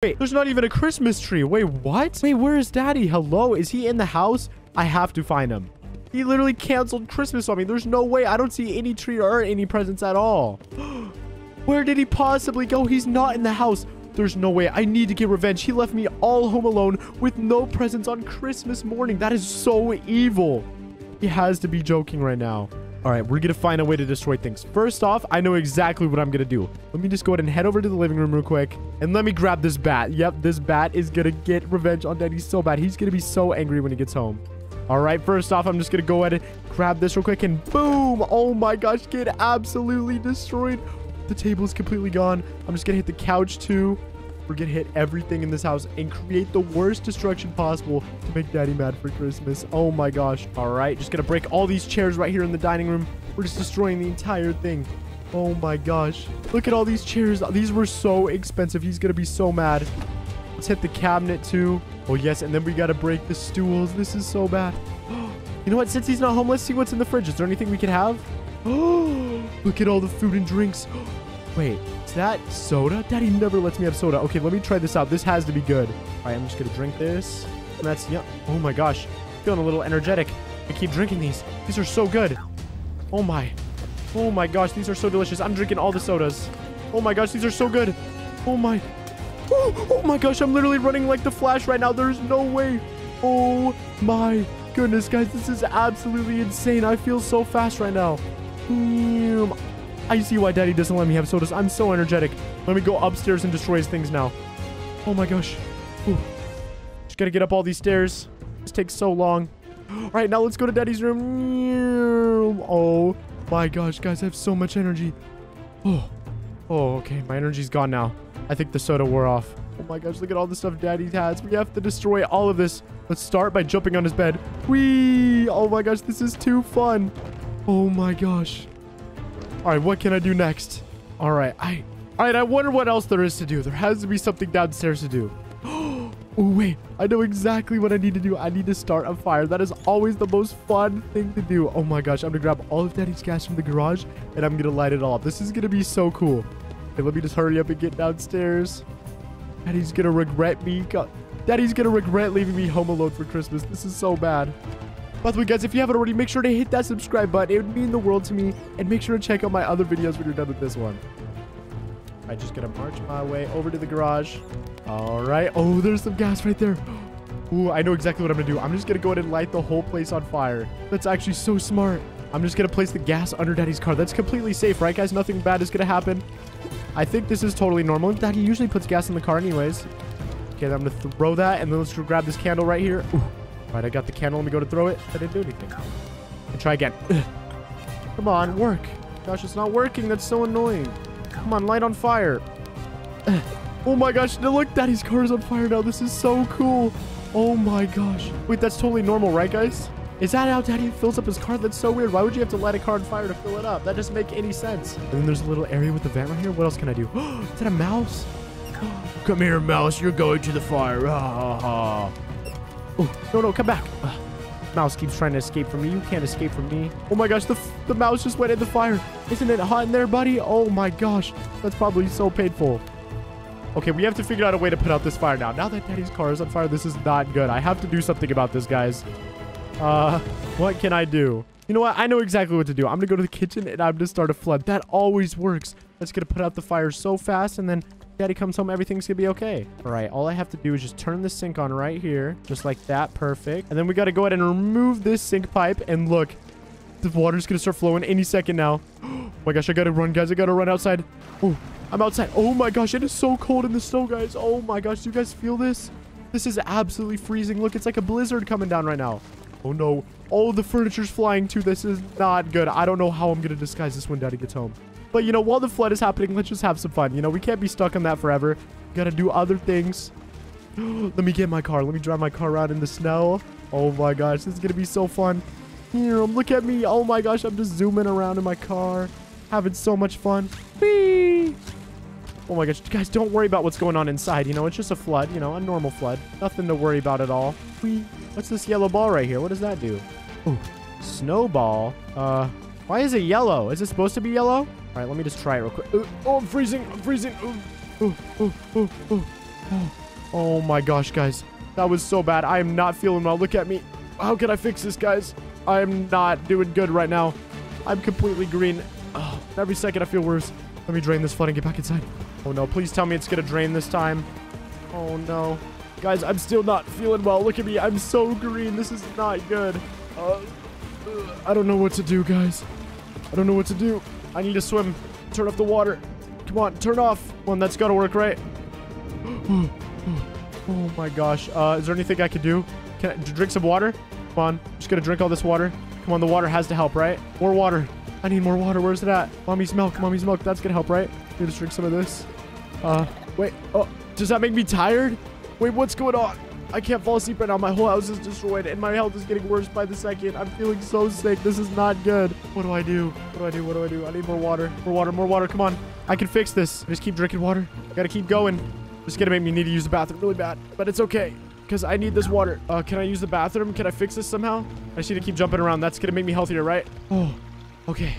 Wait, there's not even a Christmas tree. Wait, what? Wait, where is daddy? Hello? Is he in the house? I have to find him. He literally canceled Christmas on me. There's no way. I don't see any tree or any presents at all. Where did he possibly go? He's not in the house. There's no way. I need to get revenge. He left me all home alone with no presents on Christmas morning. That is so evil. He has to be joking right now. All right, we're going to find a way to destroy things. First off, I know exactly what I'm going to do. Let me just go ahead and head over to the living room real quick. And let me grab this bat. Yep, this bat is going to get revenge on Daddy so bad. He's going to be so angry when he gets home. All right, first off, I'm just going to go ahead and grab this real quick. And boom! Oh my gosh, get absolutely destroyed. The table is completely gone. I'm just going to hit the couch too. We're going to hit everything in this house and create the worst destruction possible to make daddy mad for Christmas. Oh my gosh. All right. Just going to break all these chairs right here in the dining room. We're just destroying the entire thing. Oh my gosh. Look at all these chairs. These were so expensive. He's going to be so mad. Let's hit the cabinet too. Oh yes. And then we got to break the stools. This is so bad. You know what? Since he's not home, let's see what's in the fridge. Is there anything we can have? Oh, look at all the food and drinks. Wait, that soda? Daddy never lets me have soda. Okay, let me try this out. This has to be good. All right, I'm just going to drink this. And that's, yeah. Oh my gosh. Feeling a little energetic. I keep drinking these. These are so good. Oh my. Oh my gosh, these are so delicious. I'm drinking all the sodas. Oh my gosh, these are so good. Oh my. Oh, oh my gosh, I'm literally running like the Flash right now. There's no way. Oh my goodness, guys. This is absolutely insane. I feel so fast right now. I see why daddy doesn't let me have sodas. I'm so energetic. Let me go upstairs and destroy his things now. Oh my gosh. Ooh. Just gotta get up all these stairs. This takes so long. All right, now let's go to daddy's room. Oh my gosh, guys, I have so much energy. Oh, oh, okay. My energy's gone now. I think the soda wore off. Oh my gosh, look at all the stuff daddy has. We have to destroy all of this. Let's start by jumping on his bed. Whee! Oh my gosh, this is too fun. Oh my gosh. All right, what can I do next? All right, I... All right, I wonder what else there is to do. There has to be something downstairs to do. oh, wait. I know exactly what I need to do. I need to start a fire. That is always the most fun thing to do. Oh my gosh, I'm going to grab all of Daddy's gas from the garage, and I'm going to light it all up. This is going to be so cool. Okay, let me just hurry up and get downstairs. Daddy's going to regret me. Daddy's going to regret leaving me home alone for Christmas. This is so bad. By the way, guys, if you haven't already, make sure to hit that subscribe button. It would mean the world to me. And make sure to check out my other videos when you're done with this one. I just gotta march my way over to the garage. All right. Oh, there's some gas right there. Ooh, I know exactly what I'm gonna do. I'm just gonna go ahead and light the whole place on fire. That's actually so smart. I'm just gonna place the gas under Daddy's car. That's completely safe, right, guys? Nothing bad is gonna happen. I think this is totally normal. Daddy usually puts gas in the car anyways. Okay, I'm gonna throw that, and then let's go grab this candle right here. Ooh. All right, I got the candle. Let me go to throw it. I didn't do anything. And try again. Come on, work. Gosh, it's not working. That's so annoying. Come on, light on fire. oh my gosh, look, Daddy's car is on fire now. This is so cool. Oh my gosh. Wait, that's totally normal, right, guys? Is that how Daddy fills up his car? That's so weird. Why would you have to light a car on fire to fill it up? That doesn't make any sense. And then there's a little area with the vent right here. What else can I do? is that a mouse? Come here, mouse. You're going to the fire. Oh, no, no, come back. Ugh. Mouse keeps trying to escape from me. You can't escape from me. Oh my gosh, the, the mouse just went in the fire. Isn't it hot in there, buddy? Oh my gosh. That's probably so painful. Okay, we have to figure out a way to put out this fire now. Now that Daddy's car is on fire, this is not good. I have to do something about this, guys. Uh, what can I do? You know what? I know exactly what to do. I'm going to go to the kitchen and I'm going to start a flood. That always works. That's going to put out the fire so fast and then Daddy comes home, everything's gonna be okay. All right, all I have to do is just turn the sink on right here, just like that. Perfect. And then we got to go ahead and remove this sink pipe. And look, the water's gonna start flowing any second now. Oh my gosh, I gotta run, guys. I gotta run outside. Oh, I'm outside. Oh my gosh, it is so cold in the snow, guys. Oh my gosh, do you guys feel this? This is absolutely freezing. Look, it's like a blizzard coming down right now. Oh no. All the furniture's flying too. This is not good. I don't know how I'm gonna disguise this when Daddy gets home. But, you know, while the flood is happening, let's just have some fun. You know, we can't be stuck on that forever. Gotta do other things. Let me get my car. Let me drive my car around in the snow. Oh my gosh, this is gonna be so fun. Here, look at me. Oh my gosh, I'm just zooming around in my car. Having so much fun. Whee! Oh my gosh, guys, don't worry about what's going on inside. You know, it's just a flood, you know, a normal flood. Nothing to worry about at all. Whee! What's this yellow ball right here? What does that do? Oh, snowball. Uh, why is it yellow? Is it supposed to be yellow? All right, let me just try it real quick. Uh, oh, I'm freezing. I'm freezing. Oh, oh, oh, oh, Oh my gosh, guys. That was so bad. I am not feeling well. Look at me. How can I fix this, guys? I am not doing good right now. I'm completely green. Oh, every second I feel worse. Let me drain this flood and get back inside. Oh no, please tell me it's gonna drain this time. Oh no. Guys, I'm still not feeling well. Look at me. I'm so green. This is not good. Uh, I don't know what to do, guys. I don't know what to do. I need to swim. Turn off the water. Come on, turn off. One, that's gotta work, right? oh my gosh. Uh, is there anything I could do? Can I drink some water? Come on. Just gonna drink all this water. Come on, the water has to help, right? More water. I need more water. Where's it at? Mommy's milk. Mommy's milk. That's gonna help, right? Let me just drink some of this. Uh, wait. Oh, does that make me tired? Wait, what's going on? I can't fall asleep right now. My whole house is destroyed and my health is getting worse by the second. I'm feeling so sick. This is not good. What do I do? What do I do? What do I do? I need more water. More water. More water. Come on. I can fix this. Just keep drinking water. I gotta keep going. This is gonna make me need to use the bathroom really bad. But it's okay. Because I need this water. Uh, can I use the bathroom? Can I fix this somehow? I just need to keep jumping around. That's gonna make me healthier, right? Oh, okay.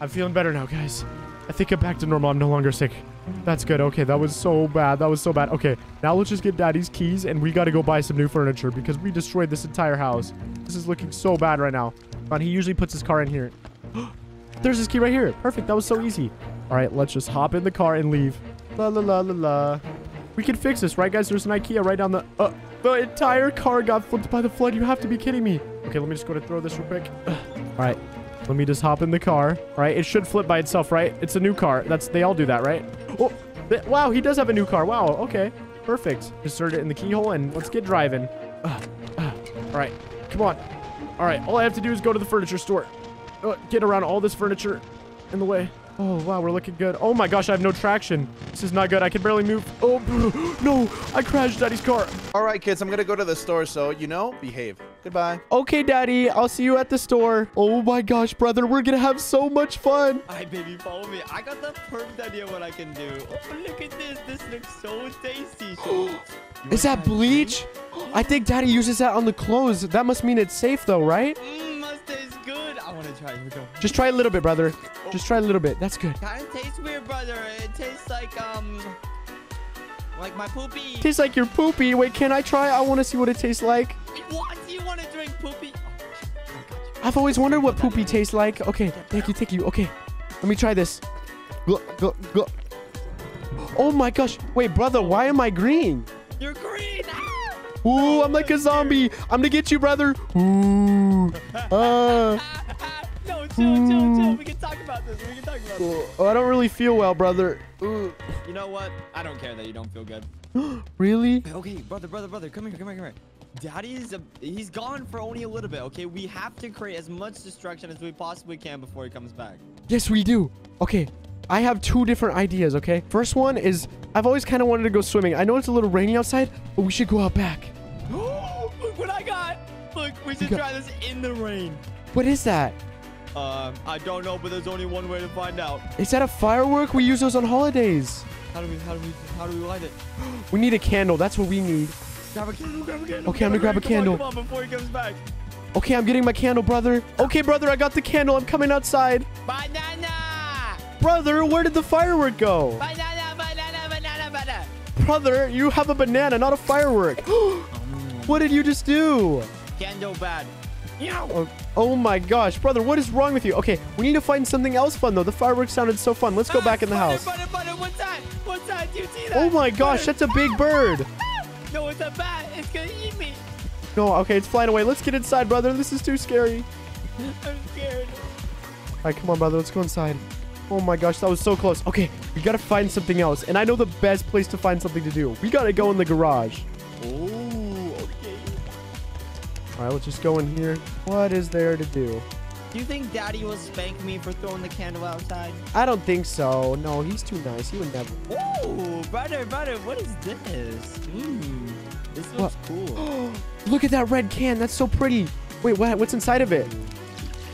I'm feeling better now, guys. I think I'm back to normal. I'm no longer sick. That's good. Okay, that was so bad. That was so bad. Okay, now let's just get daddy's keys and we got to go buy some new furniture because we destroyed this entire house. This is looking so bad right now. But he usually puts his car in here. There's his key right here. Perfect. That was so easy. All right, let's just hop in the car and leave. La la la la la. We can fix this, right, guys? There's an Ikea right down the... Uh, the entire car got flipped by the flood. You have to be kidding me. Okay, let me just go to throw this real quick. All right. Let me just hop in the car. All right, it should flip by itself, right? It's a new car. That's They all do that, right? Oh, wow, he does have a new car. Wow, okay. Perfect. Insert it in the keyhole and let's get driving. Uh, uh, all right, come on. All right, all I have to do is go to the furniture store. Uh, get around all this furniture in the way. Oh, wow, we're looking good. Oh my gosh, I have no traction. This is not good. I can barely move. Oh, no, I crashed Daddy's car. All right, kids, I'm going to go to the store, so, you know, behave. Goodbye. Okay, Daddy, I'll see you at the store. Oh my gosh, brother, we're going to have so much fun. Hi, baby, follow me. I got the perfect idea what I can do. Oh, look at this. This looks so tasty. is that bleach? I think Daddy uses that on the clothes. That must mean it's safe, though, right? Mmm, must taste good. I want to try. Here we go. Just try a little bit, brother. Just try a little bit. That's good. Kind of tastes weird, brother. It tastes like, um... Like my poopy. Tastes like your poopy. Wait, can I try? I want to see what it tastes like. What? You want to drink poopy? I've always wondered what poopy tastes like. Okay, thank you, thank you. Okay, let me try this. Oh my gosh. Wait, brother, why am I green? You're green. Ah! Ooh, I'm like a zombie. I'm gonna get you, brother. Ooh. Uh. no, chill, chill, chill. We can talk about this. We can talk about this. Oh, I don't really feel well, brother. Ooh. You know what? I don't care that you don't feel good. really? Okay, brother, brother, brother. Come here, come here, come here. Daddy is a, he's gone for only a little bit, okay? We have to create as much destruction as we possibly can before he comes back. Yes, we do. Okay, I have two different ideas, okay? First one is, I've always kind of wanted to go swimming. I know it's a little rainy outside, but we should go out back. Look what I got. Look, we should try this in the rain. What is that? Um, I don't know, but there's only one way to find out. Is that a firework? We use those on holidays. How do we, how do we, how do we light it? we need a candle. That's what we need. Grab a candle, grab a candle. Okay, I'm gonna grab a candle. Come on, come on, before he comes back. Okay, I'm getting my candle, brother. Okay, brother, I got the candle. I'm coming outside. Banana! Brother, where did the firework go? Banana, banana, banana, banana. Brother, you have a banana, not a firework. what did you just do? Candle bad. Oh, oh my gosh, brother, what is wrong with you? Okay, we need to find something else fun, though. The fireworks sounded so fun. Let's go Ah, back in the butter, house. Butter, butter, what's that? What's that? You see that? Oh my gosh, that's a big bird. No, it's a bat. It's gonna eat me. No, okay, it's flying away. Let's get inside, brother. This is too scary. I'm scared. All right, come on, brother. Let's go inside. Oh my gosh, that was so close. Okay, we gotta find something else. And I know the best place to find something to do. We gotta go in the garage. Oh. All right, let's just go in here. What is there to do? Do you think Daddy will spank me for throwing the candle outside? I don't think so. No, he's too nice. He would never. Ooh, brother, brother, what is this? Mmm, this looks cool. Look at that red can. That's so pretty. Wait, what? What's inside of it?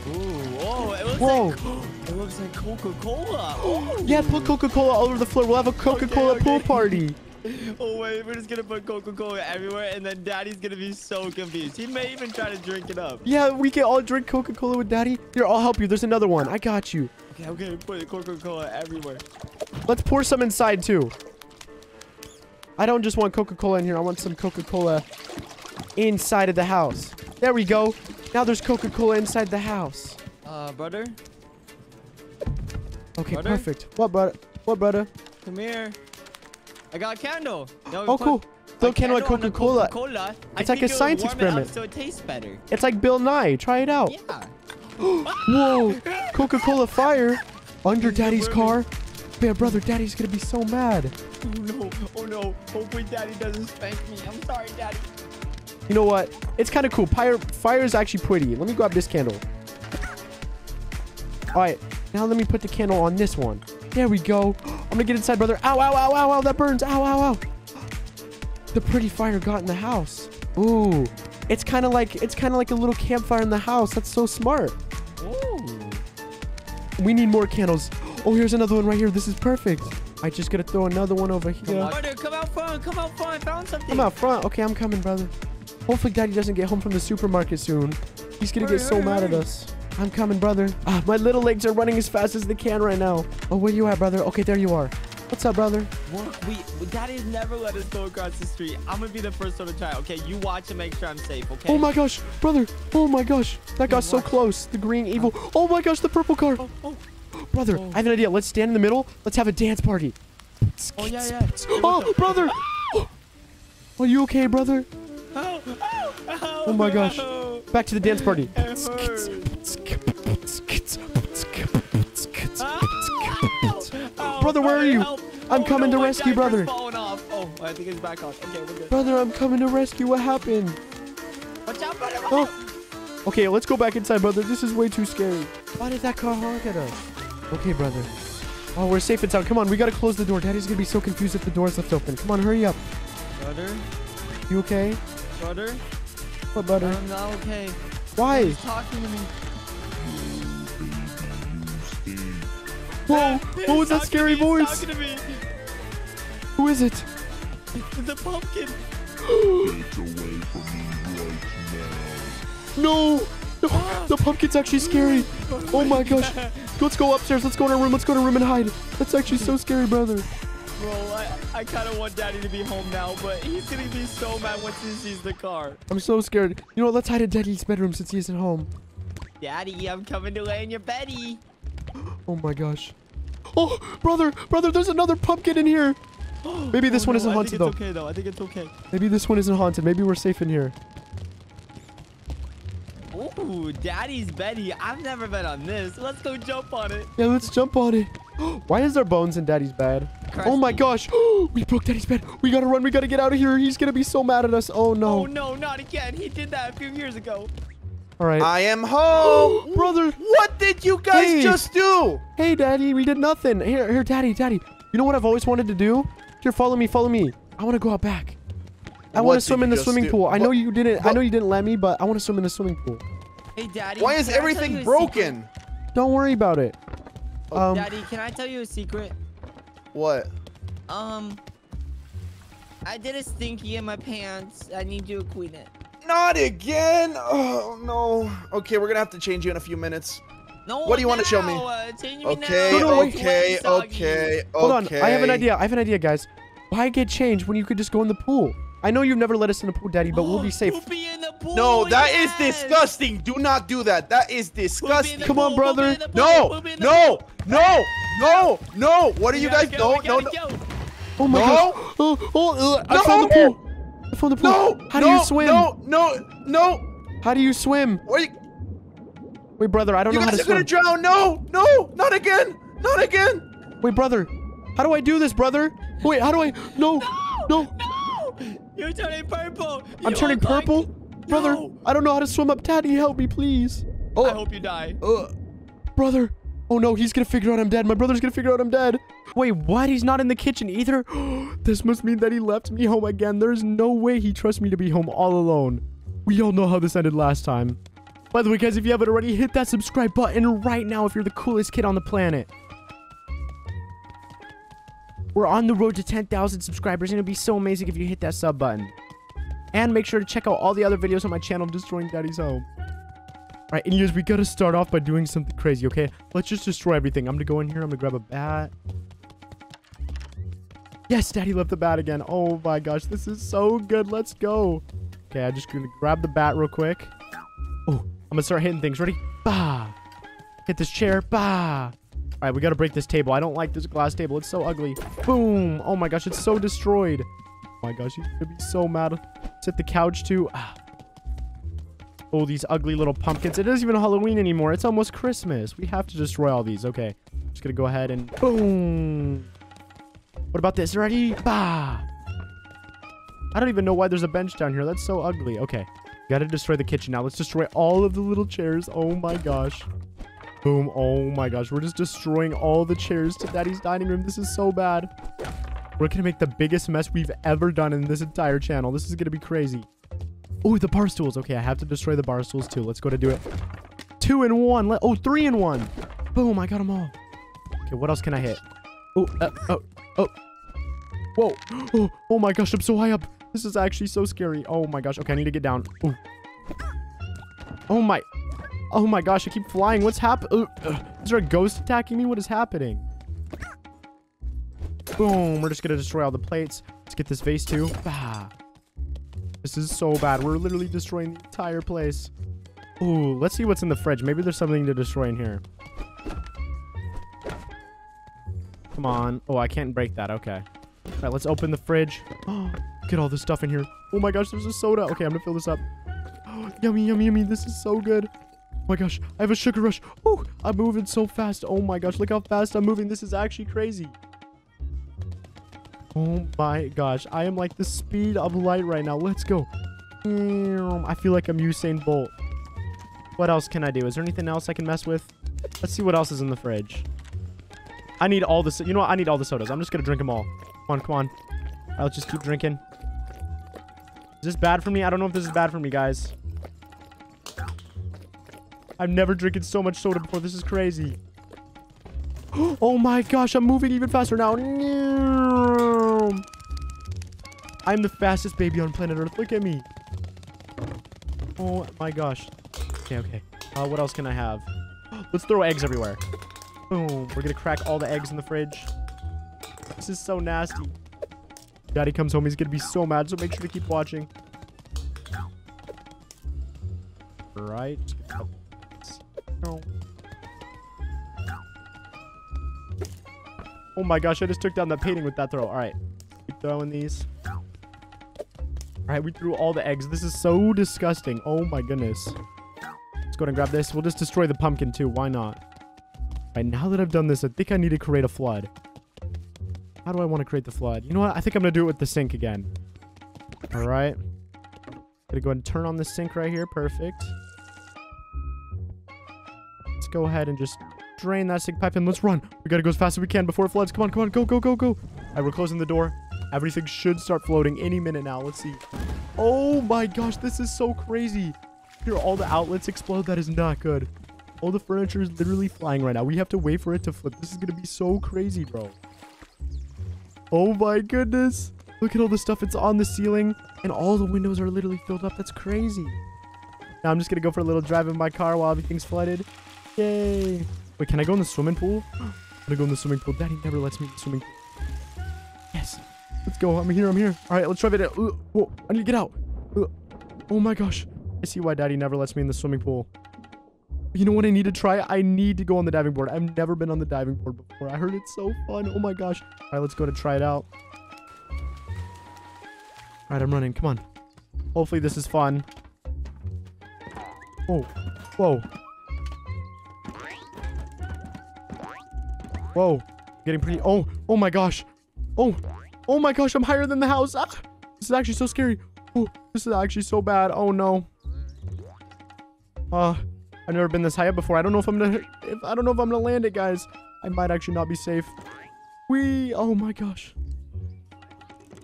Ooh, whoa, it looks Whoa. like it looks like Coca-Cola. Oh, Yeah, put Coca-Cola all over the floor. We'll have a Coca-Cola Okay, pool party. oh wait, we're just gonna put Coca-Cola everywhere, and then Daddy's gonna be so confused. He may even try to drink it up. Yeah, we can all drink Coca-Cola with Daddy. Here, I'll help you. There's another one. I got you. Okay, okay, put the Coca-Cola everywhere. Let's pour some inside too. I don't just want Coca-Cola in here. I want some Coca-Cola inside of the house. There we go. Now there's Coca-Cola inside the house. Uh, brother, Okay, Brother? perfect. What, brother? What, brother? come here. I got a candle. Oh, cool. Throw a candle at Coca-Cola. Coca-Cola. I It's like a science warm it experiment. so it tastes better. It's like Bill Nye. Try it out. Yeah. Whoa! Coca-Cola fire under Daddy's car. Man, brother, Daddy's gonna be so mad. Oh no, oh no. Hopefully daddy doesn't spank me. I'm sorry, daddy. You know what? It's kind of cool. Fire, fire is actually pretty. Let me grab this candle. All right, now let me put the candle on this one. There we go. I'm gonna get inside, brother. Ow, ow, ow, ow, ow. That burns. Ow, ow, ow. The pretty fire got in the house. Ooh, it's kind of like it's kind of like a little campfire in the house. That's so smart. Ooh. We need more candles. Oh, here's another one right here. This is perfect. I just gotta throw another one over here. on. Brother, come out front. Come out front. I found something. I'm out front. Okay, I'm coming, brother. Hopefully, Daddy doesn't get home from the supermarket soon. He's gonna Hurry, get so hurry, mad at us. I'm coming, brother. Ah, my little legs are running as fast as they can right now. Oh, where you at, brother? Okay, there you are. What's up, brother? We, we daddy's never let us go across the street. I'm gonna be the first one to try. Okay, you watch and make sure I'm safe. Okay. Oh my gosh, brother. Oh my gosh. That got so close. The green evil. Oh my gosh, the purple car. Oh, oh, Brother, Oh. I have an idea. Let's stand in the middle. Let's have a dance party. oh yeah, yeah. Oh, brother. Are you okay, brother? Oh, oh, oh, Oh my gosh. Back to the dance party. It hurts. Ow, ow, Brother, where are you? help. I'm Oh, coming no, to rescue, brother. off. Oh, I think it's back on. Okay, we're good. Brother, I'm coming to rescue. What happened? Watch out, brother. watch Oh. Okay, let's go back inside, brother. This is way too scary. Why did that car honk at us? Okay, brother. Oh, we're safe inside. Come on, we gotta close the door. Daddy's gonna be so confused if the door's left open. Come on, hurry up. Brother, You okay? brother, What, brother? I'm not okay. Why? He's talking to me. Whoa! What was that scary me, voice? talking to me. Who is it? The pumpkin. No! No! The pumpkin's actually scary. Oh my gosh. Let's go upstairs. Let's go in our room. Let's go to our room and hide. That's actually so scary, brother. Bro, I, I kind of want daddy to be home now, but he's gonna be so mad once he sees the car. I'm so scared. You know what? Let's hide in Daddy's bedroom since he isn't home. Daddy, I'm coming to lay in your beddy. Oh my gosh. Oh, brother, brother, there's another pumpkin in here. Maybe this Oh, one no, isn't I haunted think though. okay though. I think it's okay. Maybe this one isn't haunted. Maybe we're safe in here. Ooh, daddy's beddy. I've never been on this. Let's go jump on it. Yeah, let's jump on it. Why is there bones in Daddy's bed? Oh my gosh. we broke Daddy's bed. We gotta run. We gotta get out of here. He's gonna be so mad at us. Oh no. Oh no. no, not again. He did that a few years ago. All right. I am home. brother. What did you guys Hey. just do? Hey, Daddy. We did nothing. Here, here, Daddy, Daddy. You know what I've always wanted to do? Here, follow me. Follow me. I want to go out back. I want to swim in the swimming do? pool. I know you didn't. I know you didn't let me, but I want to swim in the swimming pool. Hey, daddy. Why is can I tell you everything a broken? Don't worry about it. secret? Um, daddy, can I tell you a secret? What? Um, I did a stinky in my pants. I need you to clean it. Not again. Oh no. Okay, we're gonna have to change you in a few minutes. No. What do you wanna show me? now, uh, me Okay, now. No, no, wait. okay, okay, Hold on. I have an idea. I have an idea, guys. Why get changed when you could just go in the pool? I know you've never let us in the pool, Daddy, but we'll be safe. Poopy in the pool. No, that is yes. disgusting. Do not do that. That is Poopy in disgusting. Come on, pool, poopy brother. in the pool, No, poopy in no, pool. no, no, no. What are you guys? go, No, no, no. go. Oh my No. gosh. Oh, oh, uh, I No. found the pool. I found the pool. No! How no, do you swim? No, no, no! How do you swim? Wait. Wait, brother, I don't you know how to swim. You guys to are gonna swim. drown! No! No! Not again! Not again! Wait, brother. How do I do this, brother? Wait, how do I? No. No. No! You're turning purple. I'm You turning look like- purple? Brother, No. I don't know how to swim up. Daddy, help me, please. Oh. I hope you die. uh, brother. Oh no, he's gonna figure out I'm dead. My brother's gonna figure out I'm dead. Wait, what? He's not in the kitchen either? this must mean that he left me home again. There's no way he trusts me to be home all alone. We all know how this ended last time. By the way, guys, if you haven't already, hit that subscribe button right now if you're the coolest kid on the planet. We're on the road to 10,000 subscribers, and it'd be so amazing if you hit that sub button. And make sure to check out all the other videos on my channel, Destroying Daddy's Home. Alright, and guys, we gotta start off by doing something crazy, okay? Let's just destroy everything. I'm gonna go in here, I'm gonna grab a bat. Yes, Daddy left the bat again. Oh my gosh, this is so good. Let's go. Okay, I'm just gonna grab the bat real quick. Oh, I'm gonna start hitting things. Ready? Bah! Hit this chair. Bah! All right, we gotta break this table. I don't like this glass table. It's so ugly. Boom! Oh my gosh, it's so destroyed. Oh my gosh, he's gonna be so mad. Hit the couch too. Ah. Oh, these ugly little pumpkins. It isn't even Halloween anymore. It's almost Christmas. We have to destroy all these. Okay. Just gonna go ahead and boom. What about this? Ready? Bah! I don't even know why there's a bench down here. That's so ugly. Okay. Gotta destroy the kitchen now. Let's destroy all of the little chairs. Oh my gosh. Boom. Oh my gosh. We're just destroying all the chairs to Daddy's dining room. This is so bad. We're gonna make the biggest mess we've ever done in this entire channel. This is gonna be crazy. Oh, the bar stools. Okay, I have to destroy the bar stools too. Let's go to do it. Two and one. Let oh, three in one. Boom, I got them all. Okay, what else can I hit? Oh, uh, oh, oh. Whoa. Oh, oh my gosh, I'm so high up. This is actually so scary. Oh my gosh. Okay, I need to get down. Ooh. Oh my. Oh my gosh, I keep flying. What's happening? Is there a ghost attacking me? What is happening? Boom. We're just going to destroy all the plates. Let's get this vase too. Ah. This is so bad. We're literally destroying the entire place. Ooh, let's see what's in the fridge. Maybe there's something to destroy in here. Come on. Oh, I can't break that. Okay. All right, let's open the fridge. Get all this stuff in here. Oh my gosh, there's a soda. Okay, I'm gonna fill this up. Oh, yummy, yummy, yummy. This is so good. Oh my gosh, I have a sugar rush. Oh, I'm moving so fast. Oh my gosh, look how fast I'm moving. This is actually crazy. Oh my gosh, I am like the speed of light right now. Let's go. I feel like I'm Usain Bolt. What else can I do? Is there anything else I can mess with? Let's see what else is in the fridge. I need all this. You know what? I need all the sodas. I'm just going to drink them all. Come on, come on. Right, let's just keep drinking. Is this bad for me? I don't know if this is bad for me, guys. I've never drinking so much soda before. This is crazy. Oh my gosh, I'm moving even faster now. I'm the fastest baby on planet Earth. Look at me. Oh my gosh. Okay, okay. Uh, what else can I have? Let's throw eggs everywhere. Boom. We're gonna crack all the eggs in the fridge. This is so nasty. Daddy comes home. He's gonna be so mad, so make sure to keep watching. Right. No. Oh my gosh, I just took down that painting with that throw. All right. Keep throwing these. All right, we threw all the eggs. This is so disgusting. Oh my goodness. Let's go ahead and grab this. We'll just destroy the pumpkin too. Why not? All right, now that I've done this, I think I need to create a flood. How do I want to create the flood? You know what? I think I'm going to do it with the sink again. All right. Gonna go ahead and turn on the sink right here. Perfect. Let's go ahead and just drain that sink pipe and let's run. We gotta go as fast as we can before it floods. Come on, come on, go, go, go, go. All right, we're closing the door. Everything should start floating any minute now. Let's see. Oh my gosh, this is so crazy. Here, all the outlets explode. That is not good. All the furniture is literally flying right now. We have to wait for it to flip. This is gonna be so crazy, bro. Oh my goodness. Look at all the stuff. It's on the ceiling. And all the windows are literally filled up. That's crazy. Now I'm just gonna go for a little drive in my car while everything's flooded. Yay. Wait, can I go in the swimming pool? I'm gonna go in the swimming pool. Daddy never lets me in the swimming pool. Yes. Let's go. I'm here. I'm here. All right, let's try it. Uh, whoa, I need to get out. Uh, oh my gosh. I see why Daddy never lets me in the swimming pool. You know what I need to try? I need to go on the diving board. I've never been on the diving board before. I heard it's so fun. Oh my gosh. All right, let's go to try it out. All right, I'm running. Come on. Hopefully this is fun. Oh. Whoa. Whoa. Getting pretty... Oh. Oh my gosh. Oh. Oh my gosh. I'm higher than the house. Ah. This is actually so scary. Oh. This is actually so bad. Oh no. Uh. I've never been this high up before. I don't know if I'm gonna... If, I don't know if I'm gonna land it, guys. I might actually not be safe. Wee. Oh my gosh.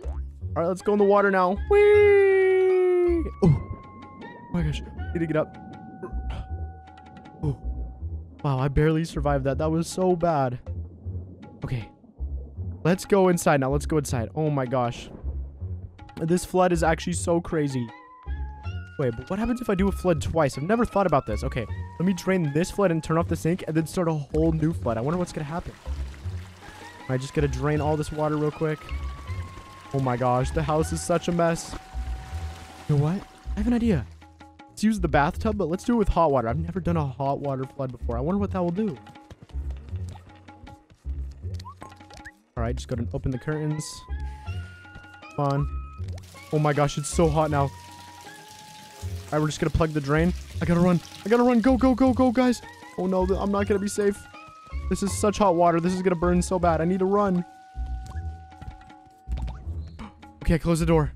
All right, let's go in the water now. Whee! Oh, my gosh. Need to get up. Oh. Wow, I barely survived that. That was so bad. Okay. Let's go inside now. Let's go inside. Oh my gosh. This flood is actually so crazy. Wait, but what happens if I do a flood twice? I've never thought about this. Okay, let me drain this flood and turn off the sink and then start a whole new flood. I wonder what's going to happen. I just got to drain all this water real quick. Oh my gosh, the house is such a mess. You know what? I have an idea. Let's use the bathtub, but let's do it with hot water. I've never done a hot water flood before. I wonder what that will do. All right, just go to open the curtains. Come on. Oh my gosh, it's so hot now. All right, we're just gonna plug the drain. I gotta run. I gotta run. Go, go, go, go, guys. Oh no, I'm not gonna be safe. This is such hot water. This is gonna burn so bad. I need to run. Okay, close the door.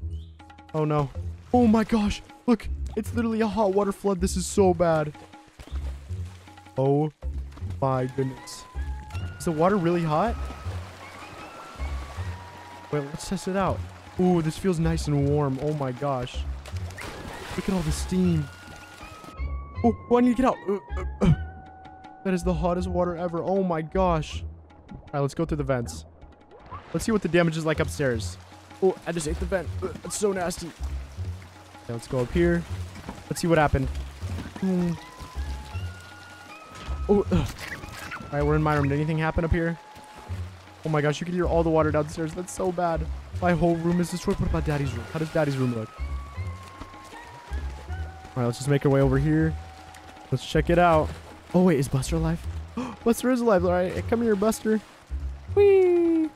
Oh no. Oh my gosh. Look, it's literally a hot water flood. This is so bad. Oh my goodness. Is the water really hot? Wait, let's test it out. Ooh, this feels nice and warm. Oh my gosh. Look at all the steam. Oh, oh I need to get out. Uh, uh, uh. That is the hottest water ever. Oh my gosh. All right, let's go through the vents. Let's see what the damage is like upstairs. Oh, I just ate the vent. That's so nasty. Okay, let's go up here. Let's see what happened. Hmm. Oh, all right, we're in my room. Did anything happen up here? Oh my gosh, you can hear all the water downstairs. That's so bad. My whole room is destroyed. What about daddy's room? How does daddy's room look? All right, let's just make our way over here. Let's check it out. Oh, wait, is Buster alive? Buster is alive. All right, come here, Buster. Whee!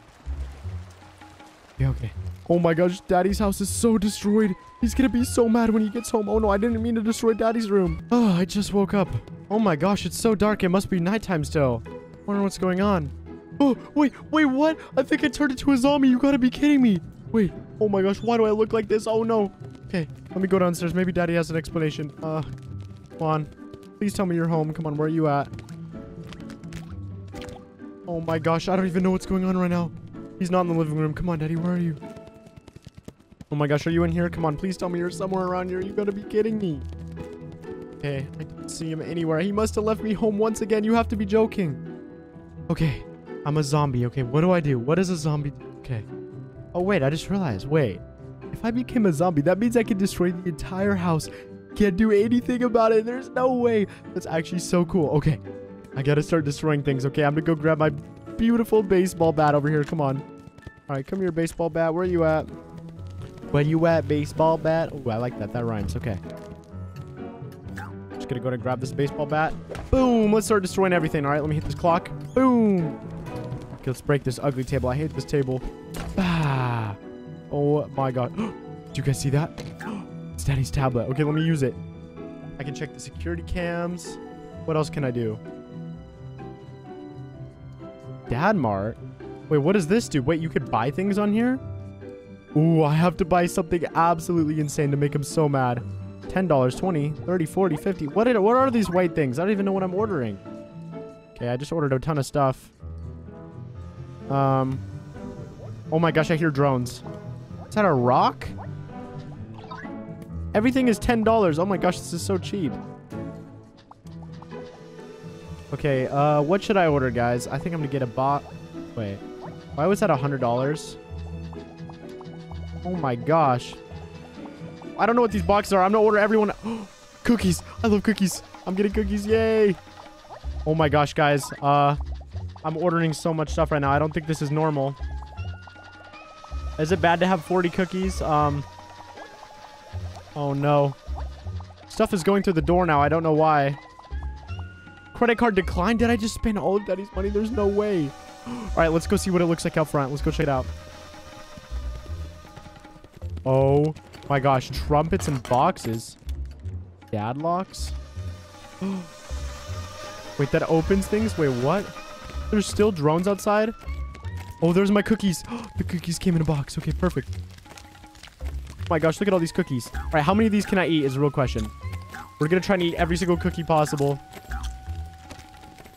Yeah, okay. Oh my gosh, daddy's house is so destroyed. He's gonna be so mad when he gets home. Oh no, I didn't mean to destroy daddy's room. Oh, I just woke up. Oh my gosh, it's so dark. It must be nighttime still. Wonder what's going on. Oh, wait, wait, what? I think I turned into a zombie. You gotta be kidding me. Wait, oh my gosh, why do I look like this? Oh no. Okay, let me go downstairs. Maybe daddy has an explanation. Uh, come on. Please tell me you're home. Come on, where are you at? Oh my gosh, I don't even know what's going on right now. He's not in the living room. Come on, daddy, where are you? Oh my gosh, are you in here? Come on, please tell me you're somewhere around here. You gotta be kidding me. Okay, I don't see him anywhere. He must have left me home once again. You have to be joking. Okay, I'm a zombie. Okay, what do I do? What does a zombie do? Okay. Oh, wait, I just realized. Wait. If I became a zombie, that means I can destroy the entire house. Can't do anything about it. There's no way. That's actually so cool. Okay. I gotta start destroying things. Okay, I'm gonna go grab my beautiful baseball bat over here. Come on. All right, come here, baseball bat. Where are you at? Where you at, baseball bat? Oh, I like that. That rhymes. Okay. Just gonna go to grab this baseball bat. Boom. Let's start destroying everything. All right, let me hit this clock. Boom. Okay, let's break this ugly table. I hate this table. Ah. Oh my god. Do you guys see that? It's Daddy's tablet. Okay, let me use it. I can check the security cams. What else can I do? Dad Mart? Wait, what does this do? Wait, you could buy things on here? Ooh, I have to buy something absolutely insane to make him so mad. $10, 20, 30, 40, 50. What, are, what are these white things? I don't even know what I'm ordering. Okay, I just ordered a ton of stuff. Um. Oh my gosh, I hear drones. Is that a rock? Everything is $10. Oh my gosh, this is so cheap. Okay, uh, what should I order, guys? I think I'm gonna get a bot. Wait, why was that $100? Oh my gosh. I don't know what these boxes are. I'm gonna order everyone. cookies. I love cookies. I'm getting cookies. Yay. Oh my gosh, guys. Uh, I'm ordering so much stuff right now. I don't think this is normal. Is it bad to have 40 cookies? Um. Oh no. Stuff is going through the door now. I don't know why. Credit card declined. Did I just spend all of Daddy's money? There's no way. All right, let's go see what it looks like out front. Let's go check it out. Oh my gosh. Trumpets and boxes. Dad locks. Wait, that opens things? Wait, what? There's still drones outside? Oh, there's my cookies. the cookies came in a box. Okay, perfect. Oh my gosh, look at all these cookies. All right, how many of these can I eat is a real question. We're going to try and eat every single cookie possible.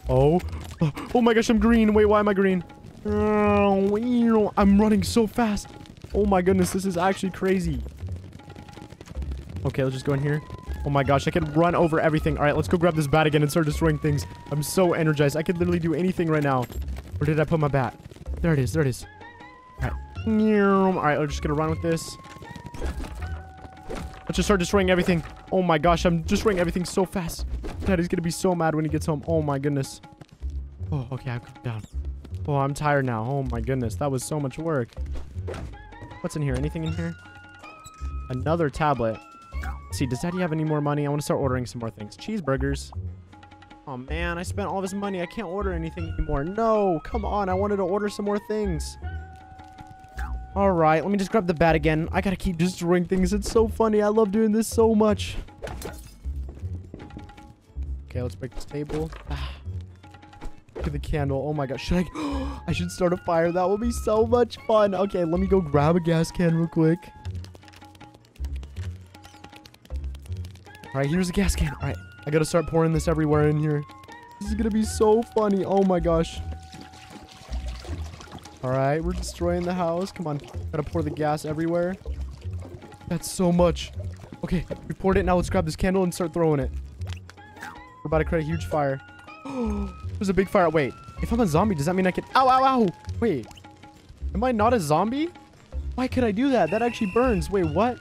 Oh. Oh my gosh, I'm green. Wait, why am I green? I'm running so fast. Oh my goodness, this is actually crazy. Okay, let's just go in here. Oh my gosh, I can run over everything. All right, let's go grab this bat again and start destroying things. I'm so energized. I could literally do anything right now. Where did I put my bat? There it is. There it is. All right. All right, we're just going to run with this. Let's just start destroying everything. Oh my gosh, I'm destroying everything so fast. Daddy's going to be so mad when he gets home. Oh my goodness. Oh, okay, I've come down. Oh, I'm tired now. Oh my goodness, that was so much work. What's in here? Anything in here? Another tablet. Let's see, does Daddy have any more money? I want to start ordering some more things. Cheeseburgers. Oh man, I spent all this money. I can't order anything anymore. No, come on. I wanted to order some more things. All right, let me just grab the bat again. I gotta keep destroying things. It's so funny. I love doing this so much. Okay, let's break this table. Ah. Look at the candle. Oh my gosh. Should I? I should start a fire. That will be so much fun. Okay, let me go grab a gas can real quick. All right, here's a gas can. All right, I gotta start pouring this everywhere in here. This is gonna be so funny. Oh my gosh. All right, we're destroying the house. Come on, gotta pour the gas everywhere. That's so much. Okay, we poured it. Now let's grab this candle and start throwing it. We're about to create a huge fire. There's a big fire. Wait, if I'm a zombie, does that mean I can... Ow, ow, ow. Wait, am I not a zombie? Why could I do that? That actually burns. Wait, what?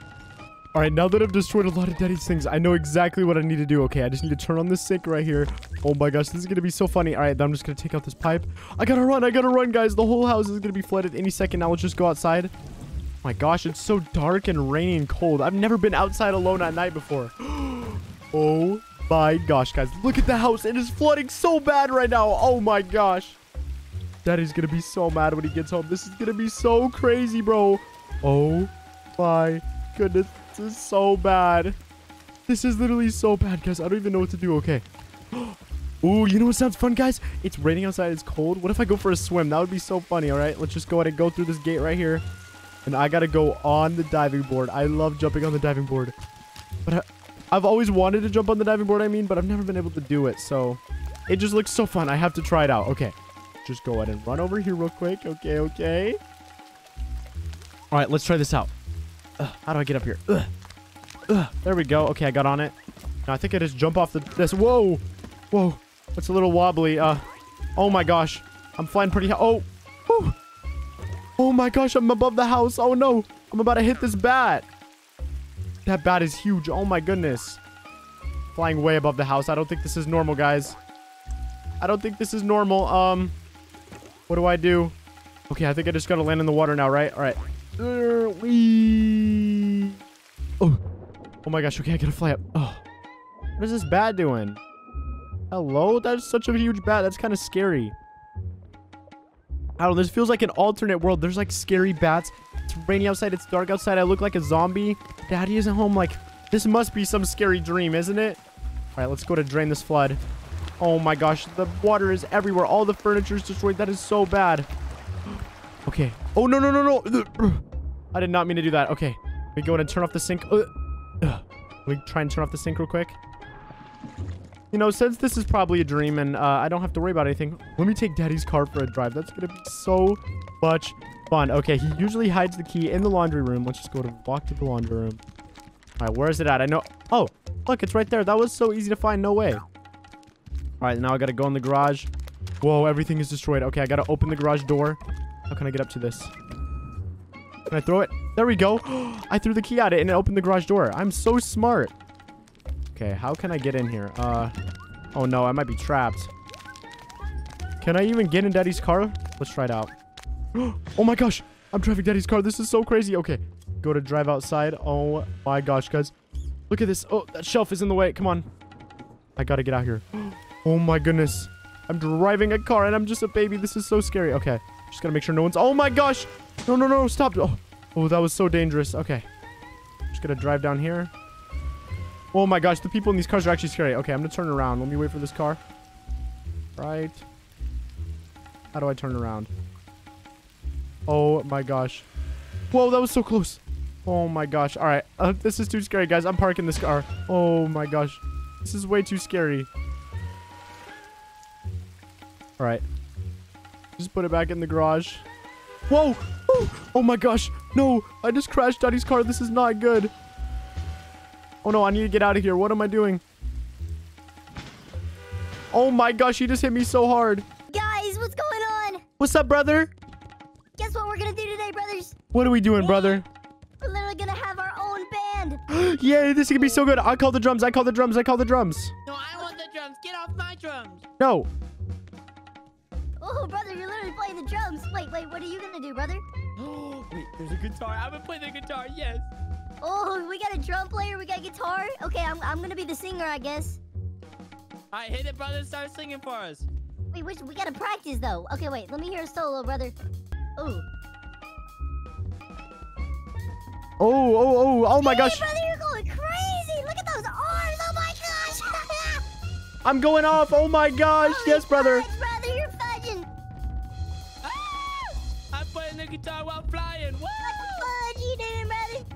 All right, now that I've destroyed a lot of Daddy's things, I know exactly what I need to do. Okay, I just need to turn on this sink right here. Oh my gosh, this is going to be so funny. All right, I'm just going to take out this pipe. I got to run. I got to run, guys. The whole house is going to be flooded any second. Now let's just go outside. Oh my gosh, it's so dark and rainy and cold. I've never been outside alone at night before. oh my gosh, guys. Look at the house. It is flooding so bad right now. Oh my gosh. Daddy's going to be so mad when he gets home. This is going to be so crazy, bro. Oh my goodness. This is so bad. This is literally so bad, guys. I don't even know what to do. Okay. Ooh, you know what sounds fun, guys? It's raining outside. It's cold. What if I go for a swim? That would be so funny, all right? Let's just go ahead and go through this gate right here. And I got to go on the diving board. I love jumping on the diving board. But I, I've always wanted to jump on the diving board, I mean, but I've never been able to do it. So it just looks so fun. I have to try it out. Okay. Just go ahead and run over here real quick. Okay, okay. All right, let's try this out. Ugh, how do I get up here? Ugh. Ugh. There we go. Okay, I got on it. Now I think I just jump off the this. Whoa, whoa. It's a little wobbly. Uh, oh my gosh, I'm flying pretty high. Oh, Whew. oh my gosh, I'm above the house. Oh no, I'm about to hit this bat. That bat is huge. Oh my goodness. Flying way above the house. I don't think this is normal, guys. I don't think this is normal. Um, what do I do? Okay, I think I just gotta land in the water now, right? All right. Oh. Oh my gosh. Okay, I gotta fly up. Oh. What is this bat doing? Hello? That's such a huge bat. That's kind of scary. I don't know. This feels like an alternate world. There's like scary bats. It's rainy outside. It's dark outside. I look like a zombie. Daddy isn't home. Like, this must be some scary dream, isn't it? All right, let's go to drain this flood. Oh my gosh. The water is everywhere. All the furniture is destroyed. That is so bad. Okay. Oh, no, no, no, no. I did not mean to do that. Okay. We go and turn off the sink. Uh, uh. We try and turn off the sink real quick. You know, since this is probably a dream and uh, I don't have to worry about anything, let me take Daddy's car for a drive. That's going to be so much fun. Okay, he usually hides the key in the laundry room. Let's just go to walk to the laundry room. All right, where is it at? I know. Oh, look, it's right there. That was so easy to find. No way. All right, now I got to go in the garage. Whoa, everything is destroyed. Okay, I got to open the garage door. How can I get up to this? Can I throw it? There we go. I threw the key at it and it opened the garage door. I'm so smart. Okay, how can I get in here? Uh, oh no, I might be trapped. Can I even get in Daddy's car? Let's try it out. oh my gosh, I'm driving Daddy's car. This is so crazy. Okay, go to drive outside. Oh my gosh, guys. Look at this. Oh, that shelf is in the way. Come on. I gotta get out here. Oh my goodness. I'm driving a car and I'm just a baby. This is so scary. Okay, just gotta make sure no one's... Oh my gosh. No, no, no, stop. Oh, oh that was so dangerous. Okay. Just gonna drive down here. Oh my gosh, the people in these cars are actually scary. Okay, I'm gonna turn around. Let me wait for this car. Right. How do I turn around? Oh my gosh. Whoa, that was so close. Oh my gosh. All right. Uh, this is too scary, guys. I'm parking this car. Oh my gosh. This is way too scary. All right. Just put it back in the garage. Whoa. Oh, oh my gosh. No, I just crashed Daddy's car. This is not good. Oh no, I need to get out of here. What am I doing? Oh my gosh, he just hit me so hard. Guys, what's going on? What's up, brother? Guess what we're gonna do today, brothers? What are we doing, brother? We're literally gonna have our own band. Yay, this is gonna be so good. I call the drums. I call the drums. I call the drums. No, I want the drums. Get off my drums. No. Oh, brother, you're literally playing the drums. Wait, wait, what are you gonna do, brother? Oh, wait, there's a guitar. I'm gonna play the guitar. Yes. Oh, we got a drum player. We got a guitar. Okay, I'm, I'm gonna be the singer, I guess. All right, hit it, brother. Start singing for us. Wait, which, we gotta practice though. Okay, wait. Let me hear a solo, brother. Ooh. Oh, oh, oh, oh my Hey, gosh. brother, you're going crazy. Look at those arms. Oh my gosh. I'm going off. Oh my gosh. Holy Yes, brother. fudge, brother, I'm playing the guitar while flying. Woo! What you doing, brother?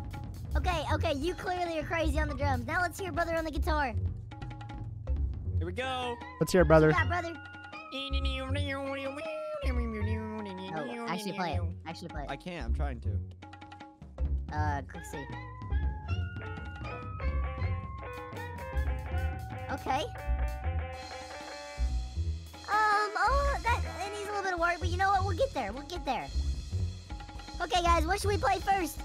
Okay, okay, you clearly are crazy on the drums. Now let's hear brother on the guitar. Here we go. Let's hear brother. Yeah, brother. Oh, actually play it. Actually play it. I can't. I'm trying to. Uh, click C. Okay. Um, oh, that, that needs a little bit of work, but you know what? We'll get there. We'll get there. Okay, guys, what should we play first?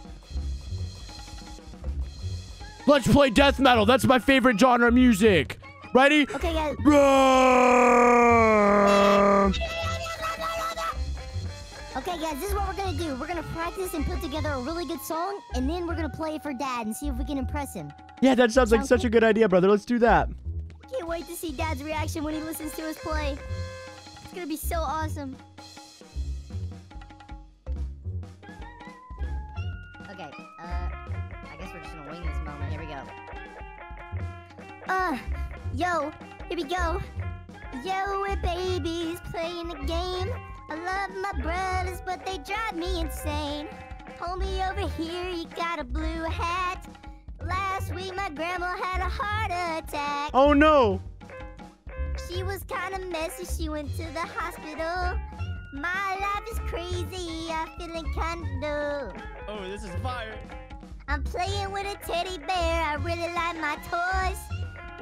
Let's play death metal. That's my favorite genre of music. Ready? Okay, guys. Run! Okay, guys, this is what we're gonna do. We're gonna practice and put together a really good song, and then we're gonna play it for Dad and see if we can impress him. Yeah, that sounds like Sounds such a good. good idea, brother. Let's do that. Can't wait to see Dad's reaction when he listens to us play. It's gonna be so awesome. I guess we're just gonna wing this moment. Here we go. Uh, yo, here we go. Yo, we're babies playing a game. I love my brothers, but they drive me insane. Homie over here, you got a blue hat. Last week, my grandma had a heart attack. Oh no. She was kind of messy. She went to the hospital. My life is crazy. I'm feeling kinda. Oh, this is fire. I'm playing with a teddy bear. I really like my toys.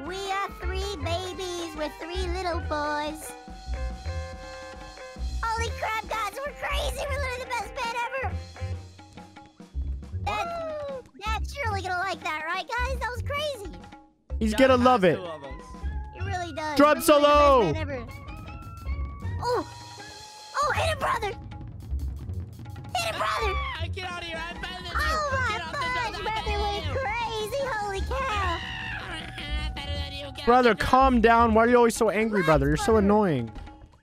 We are three babies We're three little boys. Holy crap, guys, we're crazy. We're literally the best band ever. Dad, Dad's surely gonna like that, right, guys? That was crazy. He's gonna love it. He really does. Drum We're literally solo! The best band ever. Oh, oh, hit it, brother. Hit it, brother. Ah, get out of here. I'm better than. Oh my get off the gosh, drums. I'm brother went crazy. Holy cow. Better than you. Get off Brother, calm down. Why are you always so angry, brother? You're so annoying.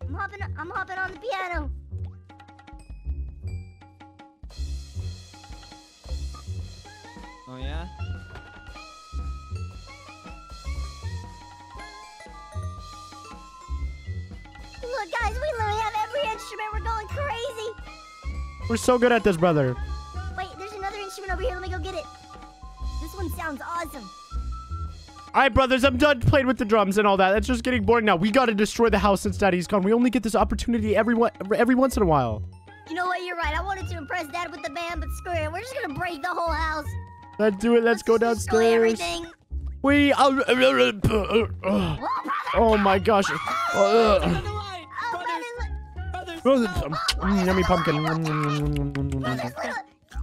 I'm hopping, I'm hopping on the piano. Oh yeah. Look, guys, we literally have every instrument. We're going crazy. We're so good at this, brother. Over here. Let me go get it. This one sounds awesome. All right, brothers, I'm done playing with the drums and all that. That's just getting boring now. We gotta destroy the house since Daddy's gone. We only get this opportunity every one, every once in a while. You know what? You're right. I wanted to impress Dad with the band, but screw it. We're just gonna break the whole house. Let's do it. Let's go just destroy downstairs. everything. We. uh, Whoa, brother. Oh my gosh. Get Uh, on the. Oh, brother, look. Brother, no. um, mm, yummy pumpkin. Brothers, look.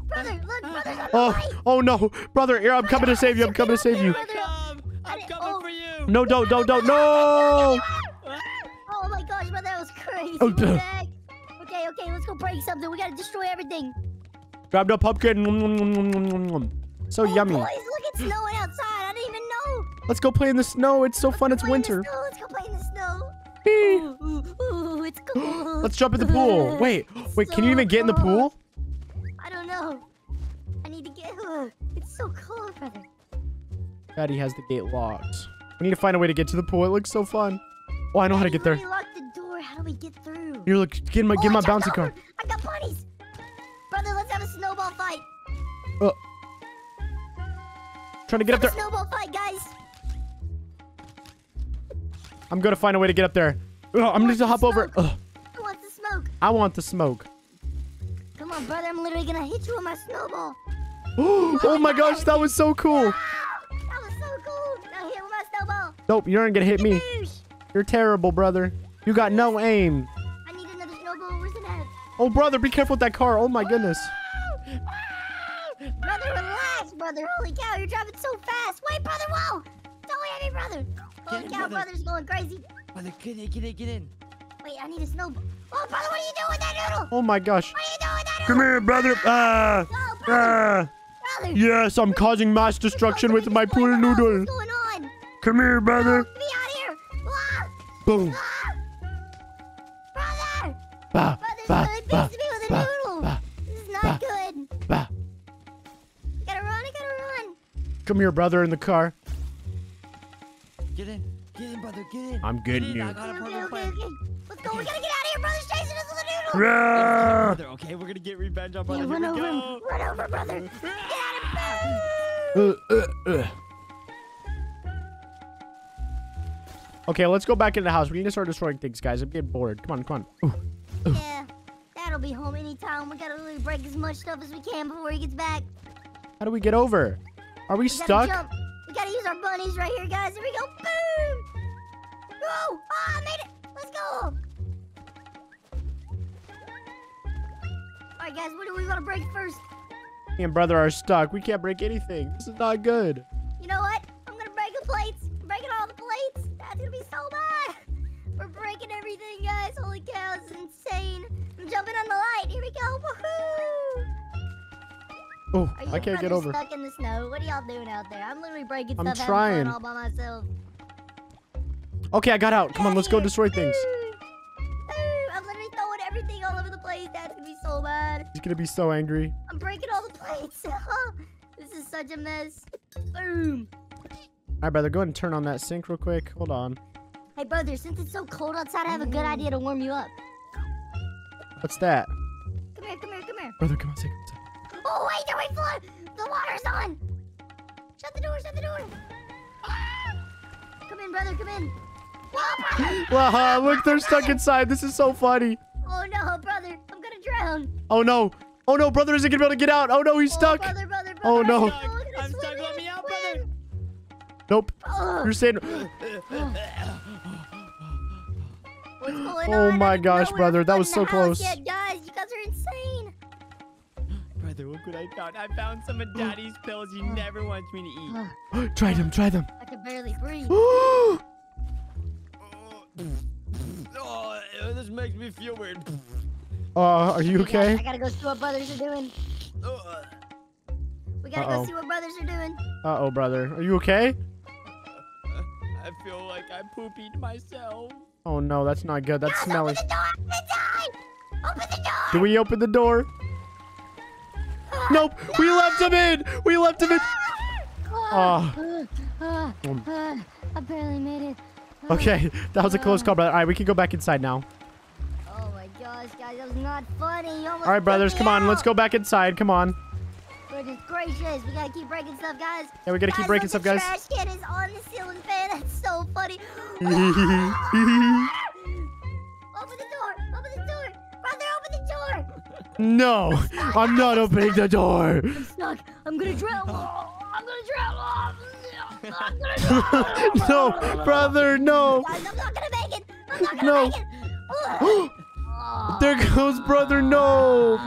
Brother, look, brother's on the Oh, oh no, brother! Here, I'm coming to save you. I'm coming to save you. I come. I I'm coming for you. No, don't, don't, don't, no! Oh my gosh, brother, that was crazy. Oh, What the heck? Okay, okay, let's go break something. We gotta destroy everything. Grab the pumpkin. So oh, yummy. Boys, look, it's snowing outside. I didn't even know. Let's go play in the snow. It's so fun. It's Play in the winter. Let's go play in the snow. Whee! Ooh, ooh, ooh, it's cool. Let's jump in the pool. Wait, wait. Can you even get in the pool? I don't know. So cold, brother. Daddy has the gate locked. We need to find a way to get to the pool. It looks so fun. Oh, I know how to get there. locked the door. How do we get through? Here, look. Get my, Oh, get I my jumped bouncy car. I got bunnies. Brother, let's have a snowball fight. Uh. Trying to get up there. snowball fight, guys. I'm gonna find a way to get up there. Ugh, I'm gonna hop over. smoke. Ugh, Who wants to smoke? I want the smoke. Come on, brother. I'm literally gonna hit you with my snowball. oh my gosh, that was so cool. That was so cool. Now hit with my snowball. Nope, you aren't gonna hit me. You're terrible, brother. You got no aim. I need another snowball. Where's it at? Oh, brother, be careful with that car. Oh my goodness. Brother, relax, brother. Holy cow, you're driving so fast. Wait, brother, whoa. Don't hit me, brother. Holy in, cow, brother. brother's going crazy. Brother, get in, get in, get in. Wait, I need a snowball. Oh, brother, what are you doing with that noodle? Oh my gosh. What are you doing with that Come here, brother. Ah. Oh, brother, Ah. Brother. Yes, I'm causing mass destruction with my pool noodle. What's going on? Come here, brother. Get me out of here. Ah, Boom. ah. Brother. Ba, Brother, ba, somebody ba, beats me with a ba, noodle. ba, This is not ba. good. ba. I gotta run, I gotta run. Come here, brother, in the car. Get in. Get in, brother. Get in. I'm Get getting you. I got a Okay, okay, okay. Let's go. We gotta get out of here. Brother's chasing us with a noodle. Rah. Brother, okay, we're gonna get revenge on brother. Yeah, run over go. him. Run over, brother. Get out of Uh, uh, uh. Okay, let's go back into the house. We need to start destroying things, guys. I'm getting bored. Come on, come on. Ooh. Yeah, that'll be home anytime. We gotta really break as much stuff as we can before he gets back. How do we get over? Are we We gotta stuck? jump. We gotta use our bunnies right here, guys. Here we go. Boom! Whoa! Ah, I made it. Let's go. All right, guys. What do we want to break first? Me and brother are stuck. We can't break anything. This is not good. You know what? I'm gonna break the plates. I'm breaking all the plates. That's gonna be so bad. We're breaking everything, guys. Holy cow, this is insane. I'm jumping on the light. Here we go. Woohoo! Oh, I can't get over. stuck in the snow? What are y'all doing out there? I'm literally breaking I'm stuff trying. having fun all by myself. Okay, I got out. Come on, let's go destroy things. Everything all over the place. That's gonna be so bad. He's gonna be so angry. I'm breaking all the plates. this is such a mess. Boom. All right, brother, go ahead and turn on that sink real quick. Hold on. Hey, brother, since it's so cold outside, I have a good mm. idea to warm you up. What's that? Come here, come here, come here. Brother, come on, come Oh, wait, there we flood. The water's on. Shut the door, shut the door. Come in, brother, come in. Whoa, brother. Wow, look, they're stuck inside. This is so funny. Oh, no, brother. I'm gonna drown. Oh no. Oh no, brother isn't gonna be able to get out. Oh no, he's Oh, stuck. brother, brother, oh, brother. Oh, no. I'm stuck. Look at I'm stuck. Let me out, swim. Nope. Ugh. You're saying. What's going Oh on? I my didn't gosh, brother, that was so close. Yet, guys, you guys are insane. Brother, look what I found. I found some of daddy's pills he never wants me to eat. Try them, try them. I can barely breathe. Oh. Oh, oh, this makes me feel weird. uh, are you okay? I gotta go see what brothers are doing. Oh, We gotta Uh-oh. go see what brothers are doing. Uh oh, brother. Are you okay? I feel like I poopied myself. Oh no, that's not good. That's Guys, smelly. Open the door! Open the door! Open the door! Do we open the door? Nope. We left him in. We left him in. Ah, Oh. ah, ah, I barely made it. Okay, that was a close call, brother. All right, we can go back inside now. Oh my gosh, guys, that was not funny. All right, brothers, me come on. Let's go back inside. Come on. Goodness gracious, we gotta keep breaking stuff, guys. Yeah, we gotta keep breaking stuff, guys. trash can is on the ceiling fan. That's so funny. open the door. Open the door. Brother, open the door. no, I'm not opening the door. I'm stuck. I'm gonna drown. Oh, I'm gonna drown. Oh, I'm gonna drown. No, brother, no. I'm not gonna make it. I'm not gonna No. make it. There goes brother, no.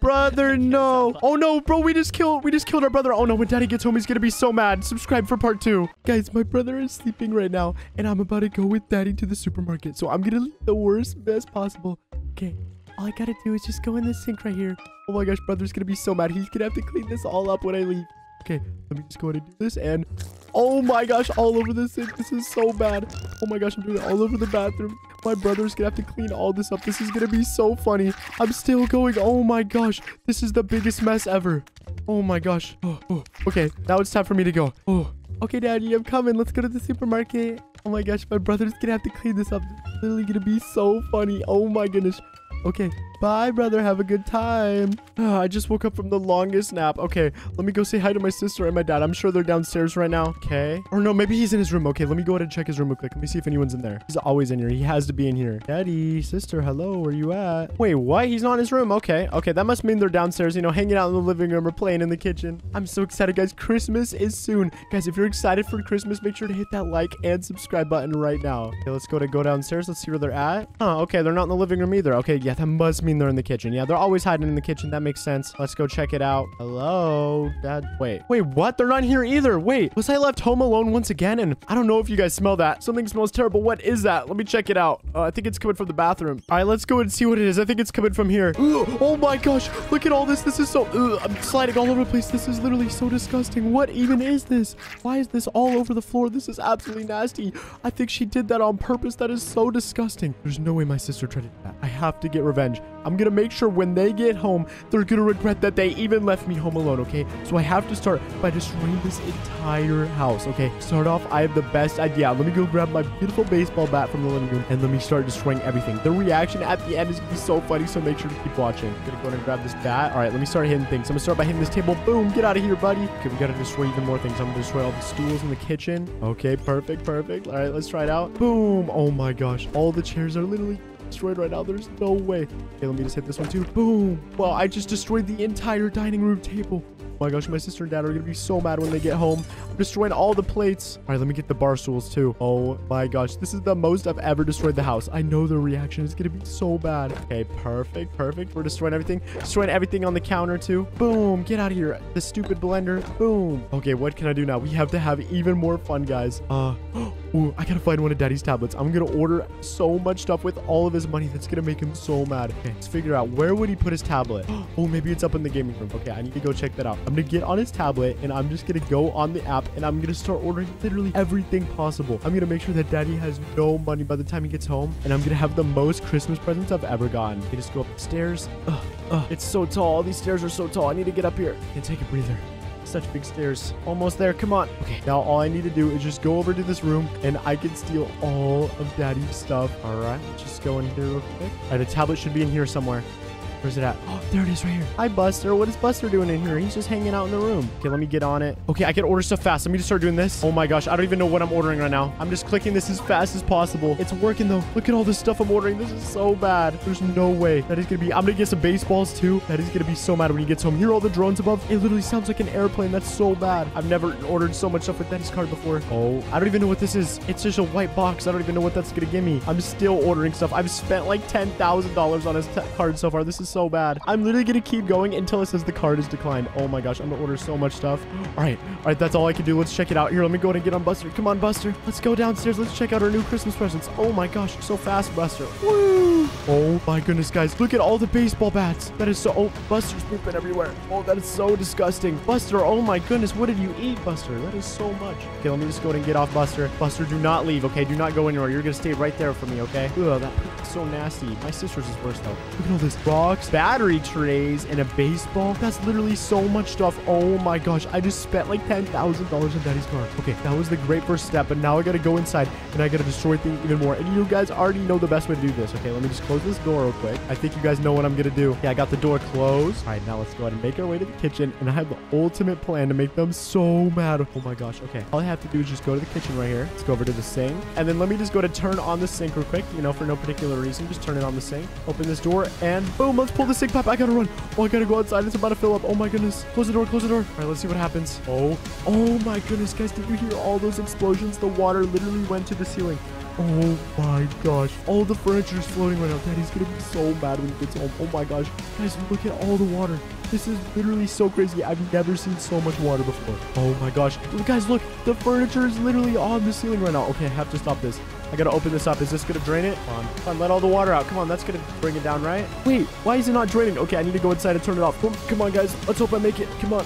Brother, no. Oh no, bro, we just killed we just killed our brother. Oh no, when daddy gets home, he's gonna be so mad. Subscribe for part two. Guys, my brother is sleeping right now, and I'm about to go with daddy to the supermarket. So I'm gonna leave the worst mess possible. Okay. All I gotta do is just go in the sink right here. Oh my gosh, brother's gonna be so mad. He's gonna have to clean this all up when I leave. Okay, let me just go ahead and do this and oh my gosh, all over the sink. This is so bad. Oh my gosh, I'm doing it all over the bathroom. My brother's gonna have to clean all this up. This is gonna be so funny. I'm still going. Oh my gosh, this is the biggest mess ever. Oh my gosh. Oh, oh. Okay, now it's time for me to go. Oh, okay, Daddy, I'm coming. Let's go to the supermarket. Oh my gosh, my brother's gonna have to clean this up. It's literally gonna be so funny. Oh my goodness. Okay, bye, brother. Have a good time. I just woke up from the longest nap. Okay, let me go say hi to my sister and my dad. I'm sure they're downstairs right now. Okay. Or no, maybe he's in his room. Okay, let me go ahead and check his room real quick. Let me see if anyone's in there. He's always in here. He has to be in here. Daddy, sister, hello. Where are you at? Wait, what? He's not in his room. Okay. Okay, that must mean they're downstairs, you know, hanging out in the living room or playing in the kitchen. I'm so excited, guys. Christmas is soon. Guys, if you're excited for Christmas, make sure to hit that like and subscribe button right now. Okay, let's go to go downstairs. Let's see where they're at. Oh, okay. They're not in the living room either. Okay, yeah, that must mean mean they're in the kitchen. Yeah, they're always hiding in the kitchen. That makes sense. Let's go check it out. Hello, Dad. Wait, wait, what? They're not here either. Wait, was I left home alone once again? And I don't know if you guys smell that. Something smells terrible. What is that? Let me check it out. Uh, I think it's coming from the bathroom. All right, let's go and see what it is. I think it's coming from here. Oh my gosh, look at all this. This is so. I'm sliding all over the place. This is literally so disgusting. What even is this? Why is this all over the floor? This is absolutely nasty. I think she did that on purpose. That is so disgusting. There's no way my sister tried to do that. I have to get revenge. I'm gonna make sure when they get home, they're gonna regret that they even left me home alone, okay? So I have to start by destroying this entire house, okay? Start off, I have the best idea. Let me go grab my beautiful baseball bat from the living room and let me start destroying everything. The reaction at the end is gonna be so funny, so make sure to keep watching. I'm gonna go and grab this bat. All right, let me start hitting things. I'm gonna start by hitting this table. Boom, get out of here, buddy. Okay, we gotta destroy even more things. I'm gonna destroy all the stools in the kitchen. Okay, perfect, perfect. All right, let's try it out. Boom. Oh my gosh, all the chairs are literally destroyed right now. There's no way. Okay, let me just hit this one too. Boom. Well, I just destroyed the entire dining room table. Oh my gosh, my sister and dad are gonna be so mad when they get home. I'm destroying all the plates. All right, let me get the bar stools too. Oh my gosh, this is the most I've ever destroyed the house. I know the reaction is gonna be so bad. Okay, perfect, perfect. We're destroying everything. Destroying everything on the counter too. Boom, get out of here. The stupid blender. Boom. Okay, what can I do now? We have to have even more fun, guys. Uh, ooh, I gotta find one of daddy's tablets. I'm gonna order so much stuff with all of his money. That's gonna make him so mad. Okay, let's figure out where would he put his tablet. Oh, maybe it's up in the gaming room. Okay, I need to go check that out. I'm gonna get on his tablet and I'm just gonna go on the app and I'm gonna start ordering literally everything possible. I'm gonna make sure that daddy has no money by the time he gets home and I'm gonna have the most Christmas presents I've ever gotten. I just go up the stairs. Ugh, ugh, it's so tall. These stairs are so tall. I need to get up here and take a breather. Such big stairs. Almost there. Come on. Okay, now all I need to do is just go over to this room and I can steal all of daddy's stuff. All right, just go in here real quick. All right, the tablet should be in here somewhere. Where's it at? Oh, there it is right here. Hi, Buster. What is Buster doing in here? He's just hanging out in the room. Okay, let me get on it. Okay, I can order stuff fast. Let me just start doing this. Oh my gosh, I don't even know what I'm ordering right now. I'm just clicking this as fast as possible. It's working though. Look at all this stuff I'm ordering. This is so bad. There's no way. That is gonna be, I'm gonna get some baseballs too. That is gonna be so mad when he gets home. Hear all the drones above? It literally sounds like an airplane. That's so bad. I've never ordered so much stuff with Daddy's card before. Oh, I don't even know what this is. It's just a white box. I don't even know what that's gonna give me. I'm still ordering stuff. I've spent like $10,000 on his card so far. This is so bad. I'm literally gonna keep going until it says the card is declined. Oh my gosh, I'm gonna order so much stuff. All right, all right, that's all I can do. Let's check it out. Here, let me go ahead and get on Buster. Come on, Buster. Let's go downstairs. Let's check out our new Christmas presents. Oh my gosh, so fast, Buster. Woo! Oh my goodness, guys. Look at all the baseball bats. That is so... Oh, Buster's pooping everywhere. Oh, that is so disgusting. Buster, oh my goodness. What did you eat, Buster? That is so much. Okay, let me just go ahead and get off Buster. Buster, do not leave, okay? Do not go anywhere. You're gonna stay right there for me, okay? Ugh, that is so nasty. My sister's is worse, though. Look at all this box, battery trays, and a baseball. That's literally so much stuff. Oh my gosh. I just spent like $10,000 on Daddy's car. Okay, that was the great first step, but now I gotta go inside and I gotta destroy things even more. And you guys already know the best way to do this. Okay, let me just close this door real quick. I think you guys know what I'm gonna do. Yeah, I got the door closed. All right, now let's go ahead and make our way to the kitchen. And I have the ultimate plan to make them so mad. Oh my gosh. Okay, all I have to do is just go to the kitchen right here. Let's go over to the sink. And then let me just go to turn on the sink real quick, you know, for no particular reason. Just turn it on the sink. Open this door and boom, let's pull the sink pipe. I gotta run. Oh, I gotta go outside. It's about to fill up. Oh my goodness. Close the door, close the door. All right, let's see what happens. Oh, oh my goodness, guys. Did you hear all those explosions? The water literally went to the ceiling. Oh my gosh. All the furniture is floating right now. Daddy's gonna be so mad when he gets home. Oh my gosh. Guys, look at all the water. This is literally so crazy. I've never seen so much water before. Oh my gosh. Guys, look. The furniture is literally on the ceiling right now. Okay, I have to stop this. I gotta open this up. Is this gonna drain it? Come on. Come on, let all the water out. Come on, that's gonna bring it down, right? Wait, why is it not draining? Okay, I need to go inside and turn it off. Boom. Come on, guys. Let's hope I make it. Come on.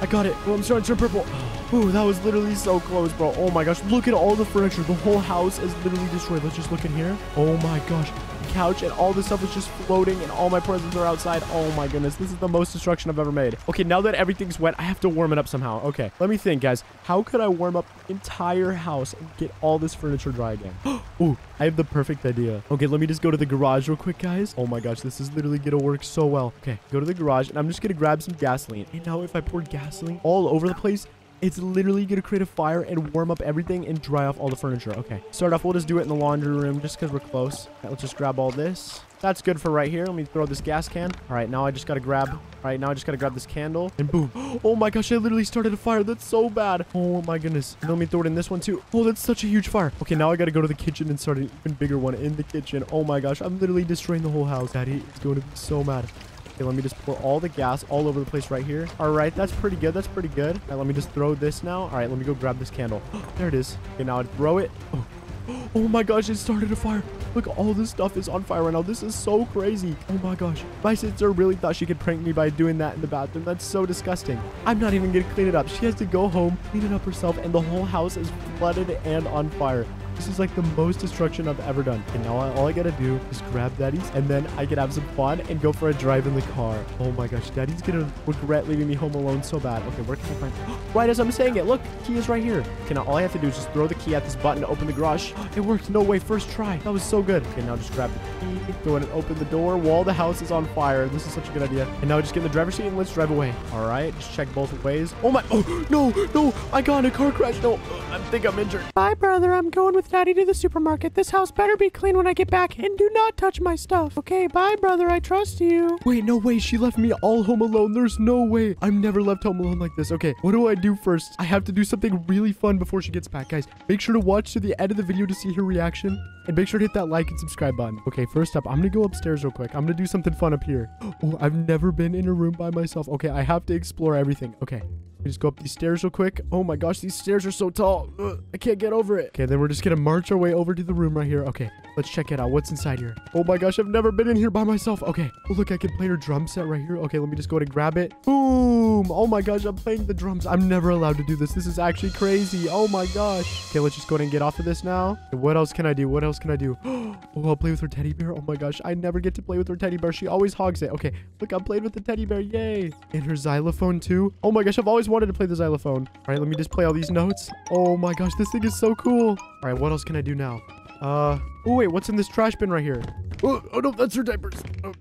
I got it. Oh, I'm starting to turn purple. Ooh, that was literally so close, bro. Oh my gosh. Look at all the furniture. The whole house is literally destroyed. Let's just look in here. Oh my gosh. Couch and all this stuff is just floating and all my presents are outside. Oh my goodness. This is the most destruction I've ever made. Okay, now that everything's wet, I have to warm it up somehow. Okay, let me think, guys. How could I warm up the entire house and get all this furniture dry again? Ooh, I have the perfect idea. Okay, let me just go to the garage real quick, guys. Oh my gosh, this is literally gonna work so well. Okay, go to the garage and I'm just gonna grab some gasoline. And now if I pour gasoline all over the place, It's literally gonna create a fire and warm up everything and dry off all the furniture. Okay. Start off, we'll just do it in the laundry room just because we're close. Okay, let's just grab all this. That's good for right here. Let me throw this gas can. All right, now I just gotta grab. All right, now I just gotta grab this candle and boom. Oh my gosh, I literally started a fire. That's so bad. Oh my goodness. And let me throw it in this one too. Oh, that's such a huge fire. Okay, now I gotta go to the kitchen and start an even bigger one in the kitchen. Oh my gosh, I'm literally destroying the whole house. Daddy is going to be so mad. Okay, let me just pour all the gas all over the place right here. All right, that's pretty good. That's pretty good. All right, let me just throw this now. All right, let me go grab this candle. there it is. Okay, now I throw it. Oh. Oh my gosh, it started a fire. Look, all this stuff is on fire right now. This is so crazy. Oh my gosh. My sister really thought she could prank me by doing that in the bathroom. That's so disgusting. I'm not even going to clean it up. She has to go home, clean it up herself, and the whole house is flooded and on fire. This is like the most destruction I've ever done. And now all I gotta do is grab Daddy's and then I can have some fun and go for a drive in the car. Oh my gosh, Daddy's gonna regret leaving me home alone so bad. Okay, where can I find... right as I'm saying it, look, key is right here. Okay, now all I have to do is just throw the key at this button to open the garage. It worked, no way, first try. That was so good. Okay, now just grab the key, throw it and open the door while the house is on fire. This is such a good idea. And now just get in the driver's seat and let's drive away. All right, just check both ways. Oh my, oh, no, no, I got in a car crash. No, I think I'm injured. Bye, brother. I'm going with Daddy to the supermarket. This house better be clean when I get back, and do not touch my stuff. Okay, bye, brother. I trust you. Wait, no way. She left me all home alone. There's no way. I'm never left home alone like this. Okay, what do I do first? I have to do something really fun before she gets back. Guys, make sure to watch to the end of the video to see her reaction. And make sure to hit that like and subscribe button. Okay, first up, I'm going to go upstairs real quick. I'm going to do something fun up here. Oh, I've never been in a room by myself. Okay, I have to explore everything. Okay, we just go up these stairs real quick. Oh my gosh, these stairs are so tall. Ugh, I can't get over it. Okay, then we're just gonna march our way over to the room right here. Okay, let's check it out. What's inside here? Oh my gosh, I've never been in here by myself. Okay. Oh, look, I can play her drum set right here. Okay, let me just go ahead and grab it. Boom. Oh my gosh, I'm playing the drums. I'm never allowed to do this. This is actually crazy. Oh my gosh. Okay, let's just go ahead and get off of this now. Okay, what else can I do? What else can I do? Oh, I'll play with her teddy bear. Oh my gosh, I never get to play with her teddy bear. She always hogs it. Okay, look, I'm playing with the teddy bear. Yay. And her xylophone too. Oh my gosh, I've always wanted to play the xylophone. All right, let me just play all these notes. Oh my gosh, this thing is so cool. All right, what else can I do now? Uh, oh wait, what's in this trash bin right here? Oh, oh no, that's her diapers. Oh,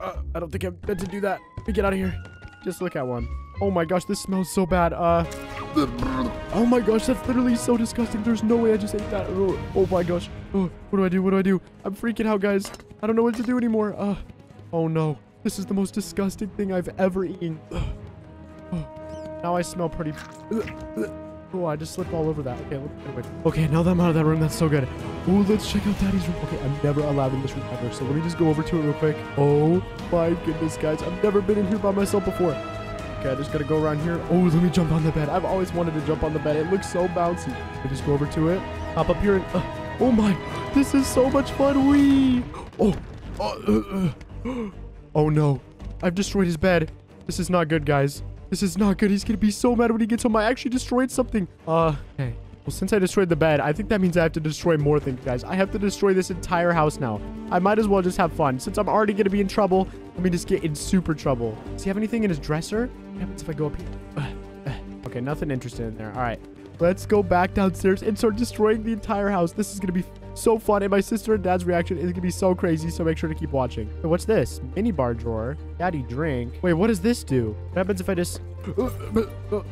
uh, I don't think I'm meant to do that. Let me get out of here. Just look at one. Oh my gosh, this smells so bad. Uh, oh my gosh, that's literally so disgusting. There's no way I just ate that. Oh, oh my gosh. Oh, what do I do? What do I do? I'm freaking out, guys. I don't know what to do anymore. Uh, oh no. This is the most disgusting thing I've ever eaten. Now I smell pretty... Oh, I just slipped all over that. Okay, anyway. Okay, now that I'm out of that room, that's so good. Oh, let's check out Daddy's room. Okay, I'm never allowed in this room ever, so let me just go over to it real quick. Oh my goodness, guys. I've never been in here by myself before. Okay, I just gotta go around here. Oh, let me jump on the bed. I've always wanted to jump on the bed. It looks so bouncy. I just go over to it, hop up here, and... Uh, oh my, this is so much fun. Wee! Oh, oh, uh, uh. oh no. I've destroyed his bed. This is not good, guys. This is not good. He's gonna be so mad when he gets home. I actually destroyed something. Uh, okay. Well, since I destroyed the bed, I think that means I have to destroy more things, guys. I have to destroy this entire house now. I might as well just have fun. Since I'm already gonna be in trouble, let me just get in super trouble. Does he have anything in his dresser? What happens if I go up here? Okay, nothing interesting in there. All right. Let's go back downstairs and start destroying the entire house. This is gonna be so fun, and my sister and dad's reaction is gonna be so crazy, so make sure to keep watching. Hey, what's this? Mini bar drawer. Daddy drink. Wait, what does this do? What happens if I just...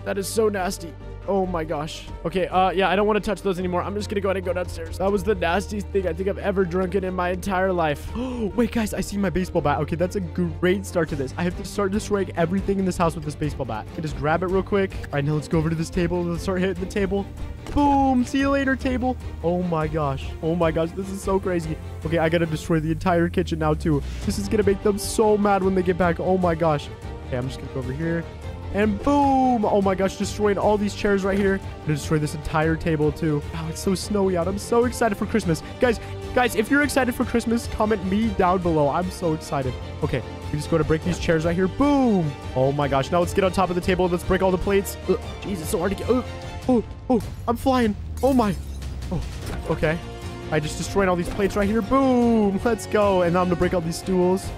that is so nasty. Oh my gosh. Okay, uh, yeah, I don't want to touch those anymore. I'm just gonna go ahead and go downstairs. That was the nastiest thing I think I've ever drunken in my entire life. Oh, wait, guys, I see my baseball bat. Okay, that's a great start to this. I have to start destroying everything in this house with this baseball bat. I just grab it real quick. All right, now let's go over to this table. Let's start hitting the table. Boom! See you later, table. Oh my gosh. Oh my gosh, this is so crazy. Okay, I gotta destroy the entire kitchen now, too. This is gonna make them so mad when they get back. Oh my gosh. Okay, I'm just gonna go over here. And boom! Oh my gosh, destroying all these chairs right here. I'm gonna destroy this entire table too. Wow, it's so snowy out. I'm so excited for Christmas. Guys, guys, if you're excited for Christmas, comment me down below. I'm so excited. Okay, we just go to break these chairs right here. Boom! Oh my gosh, now let's get on top of the table. Let's break all the plates. Ugh, Jeez, so hard to get. Oh, Oh, oh, I'm flying. Oh my. Oh, okay. I just destroyed all these plates right here. Boom! Let's go. And now I'm gonna break all these stools.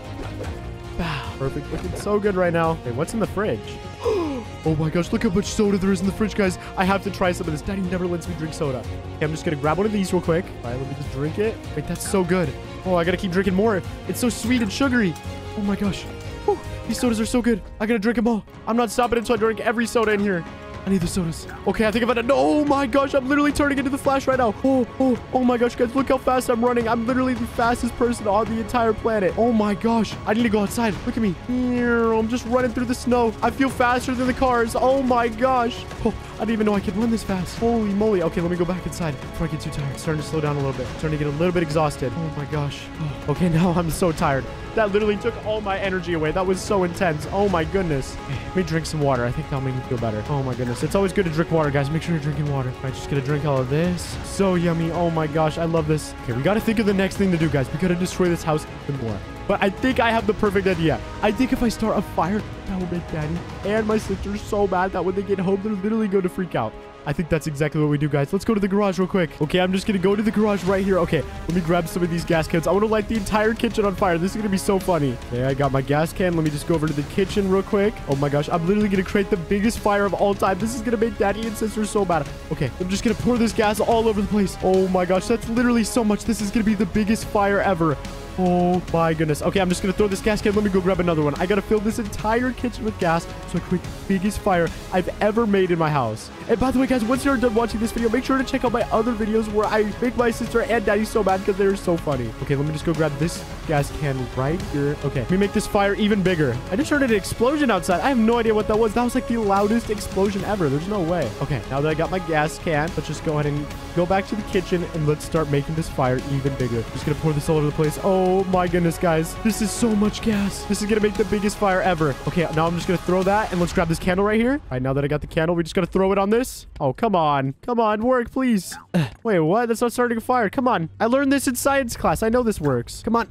Ah. Perfect. Looking so good right now. Hey, what's in the fridge? oh my gosh, look how much soda there is in the fridge, guys. I have to try some of this. Daddy never lets me drink soda. Okay, I'm just gonna grab one of these real quick. All right, let me just drink it. Wait, that's so good. Oh, I gotta keep drinking more. It's so sweet and sugary. Oh my gosh. Whew, these sodas are so good. I gotta drink them all. I'm not stopping until I drink every soda in here. I need the sodas. Okay, I think I've had a... Oh my gosh, I'm literally turning into the Flash right now. Oh, oh, oh my gosh, guys, look how fast I'm running. I'm literally the fastest person on the entire planet. Oh my gosh, I need to go outside. Look at me. I'm just running through the snow. I feel faster than the cars. Oh my gosh. Oh, I didn't even know I could run this fast. Holy moly. Okay, let me go back inside before I get too tired. Starting to slow down a little bit. Starting to get a little bit exhausted. Oh my gosh. Okay, now I'm so tired. That literally took all my energy away. That was so intense. Oh my goodness. Okay, let me drink some water. I think that'll make me feel better. Oh my goodness. It's always good to drink water, guys. Make sure you're drinking water. I just gonna drink all of this. So yummy. Oh my gosh. I love this. Okay, we gotta think of the next thing to do, guys. We gotta destroy this house even more. But I think I have the perfect idea. I think if I start a fire, that will make Daddy and my sister so mad that when they get home, they're literally going to freak out. I think that's exactly what we do, guys. Let's go to the garage real quick. Okay, I'm just going to go to the garage right here. Okay, let me grab some of these gas cans. I want to light the entire kitchen on fire. This is going to be so funny. Okay, I got my gas can. Let me just go over to the kitchen real quick. Oh my gosh, I'm literally going to create the biggest fire of all time. This is going to make daddy and sister so mad. Okay, I'm just going to pour this gas all over the place. Oh my gosh, that's literally so much. This is going to be the biggest fire ever. Oh my goodness. Okay, I'm just gonna throw this gas can. Let me go grab another one. I gotta fill this entire kitchen with gas so I can make the biggest fire I've ever made in my house. And by the way, guys, once you're done watching this video, make sure to check out my other videos where I make my sister and daddy so mad because they're so funny. Okay, let me just go grab this gas can right here. Okay, let me make this fire even bigger. I just heard an explosion outside. I have no idea what that was. That was like the loudest explosion ever. There's no way. Okay, now that I got my gas can, let's just go ahead and go back to the kitchen and let's start making this fire even bigger. Just gonna pour this all over the place. Oh my goodness, guys. This is so much gas. This is gonna make the biggest fire ever. Okay, now I'm just gonna throw that and let's grab this candle right here. All right, now that I got the candle, we just gotta throw it on this. Oh, come on. Come on, work, please. Wait, what? That's not starting a fire. Come on. I learned this in science class. I know this works. Come on.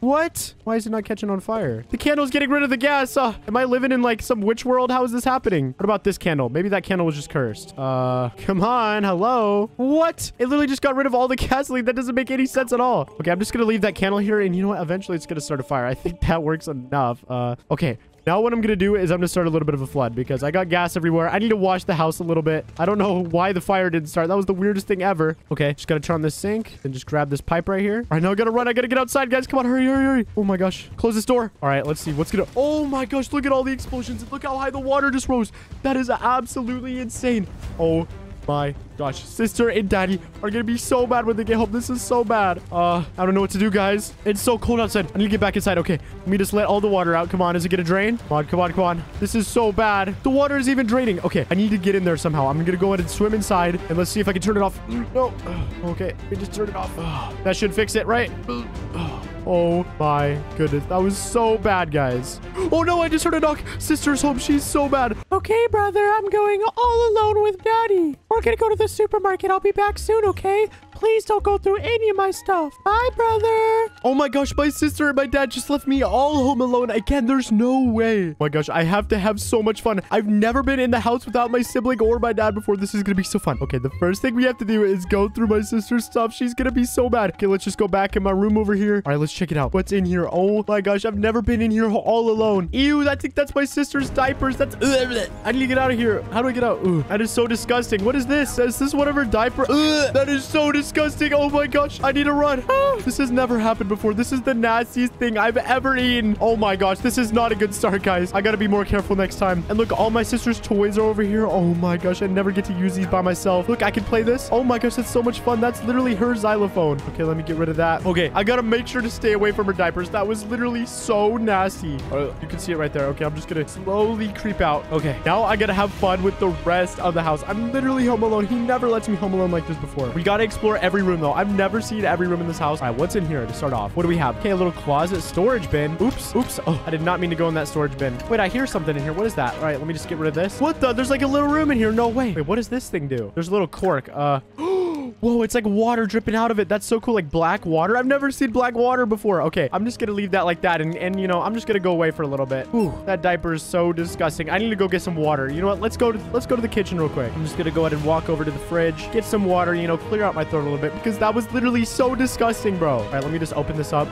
What? Why is it not catching on fire? The candle's getting rid of the gas. Uh, am I living in like some witch world? How is this happening? What about this candle? Maybe that candle was just cursed. Uh, come on. Hello? What? It literally just got rid of all the gasoline. That doesn't make any sense at all. Okay, I'm just gonna leave that candle here. And you know what? Eventually it's gonna start a fire. I think that works enough. Uh, okay. Now what I'm going to do is I'm going to start a little bit of a flood because I got gas everywhere. I need to wash the house a little bit. I don't know why the fire didn't start. That was the weirdest thing ever. Okay, just got to turn on this sink and just grab this pipe right here. All right, now I got to run. I got to get outside, guys. Come on, hurry, hurry, hurry. Oh my gosh. Close this door. All right, let's see what's going to... Oh my gosh, look at all the explosions. Look how high the water just rose. That is absolutely insane. Oh my gosh. Sister and daddy are gonna be so bad when they get home. This is so bad. Uh, I don't know what to do, guys. It's so cold outside. I need to get back inside. Okay, let me just let all the water out. Come on, is it gonna drain? Come on, come on, come on. This is so bad. The water is even draining. Okay, I need to get in there somehow. I'm gonna go ahead and swim inside, and let's see if I can turn it off. No. Okay, me just turn it off. That should fix it, right? Oh my goodness. That was so bad, guys. Oh no, I just heard a knock. Sister's home. She's so bad. Okay, brother, I'm going all alone with daddy. We're gonna go to the supermarket. I'll be back soon, okay? Please don't go through any of my stuff. Bye, brother. Oh my gosh, my sister and my dad just left me all home alone. Again, there's no way. Oh my gosh, I have to have so much fun. I've never been in the house without my sibling or my dad before. This is gonna be so fun. Okay, the first thing we have to do is go through my sister's stuff. She's gonna be so bad. Okay, let's just go back in my room over here. All right, let's check it out. What's in here? Oh my gosh, I've never been in here all alone. Ew, I think that's my sister's diapers. That's... I need to get out of here. How do I get out? Ugh, that is so disgusting. What is this? Is this one of her diaper? Ugh, that is so disgusting. Oh my gosh, I need to run. Ah, this has never happened before. This is the nastiest thing I've ever eaten. Oh my gosh, this is not a good start, guys. I gotta be more careful next time. And look, all my sister's toys are over here. Oh my gosh, I never get to use these by myself. Look, I can play this. Oh my gosh, that's so much fun. That's literally her xylophone. Okay, let me get rid of that. Okay, I gotta make sure to stay away from her diapers. That was literally so nasty. Oh, you can see it right there. Okay, I'm just gonna slowly creep out. Okay, now I gotta have fun with the rest of the house. I'm literally home alone. He never lets me home alone like this before. We gotta explore every room, though. I've never seen every room in this house. All right, what's in here to start off? What do we have? Okay, a little closet storage bin. Oops, oops. Oh, I did not mean to go in that storage bin. Wait, I hear something in here. What is that? All right, let me just get rid of this. What the? There's like a little room in here. No way. Wait, what does this thing do? There's a little cork. Uh, Whoa, it's like water dripping out of it. That's so cool. Like black water. I've never seen black water before. Okay, I'm just gonna leave that like that. And, and you know, I'm just gonna go away for a little bit. Whew, that diaper is so disgusting. I need to go get some water. You know what? Let's go to let's go to the kitchen real quick. I'm just gonna go ahead and walk over to the fridge, get some water, you know, clear out my throat a little bit because that was literally so disgusting, bro. All right, let me just open this up.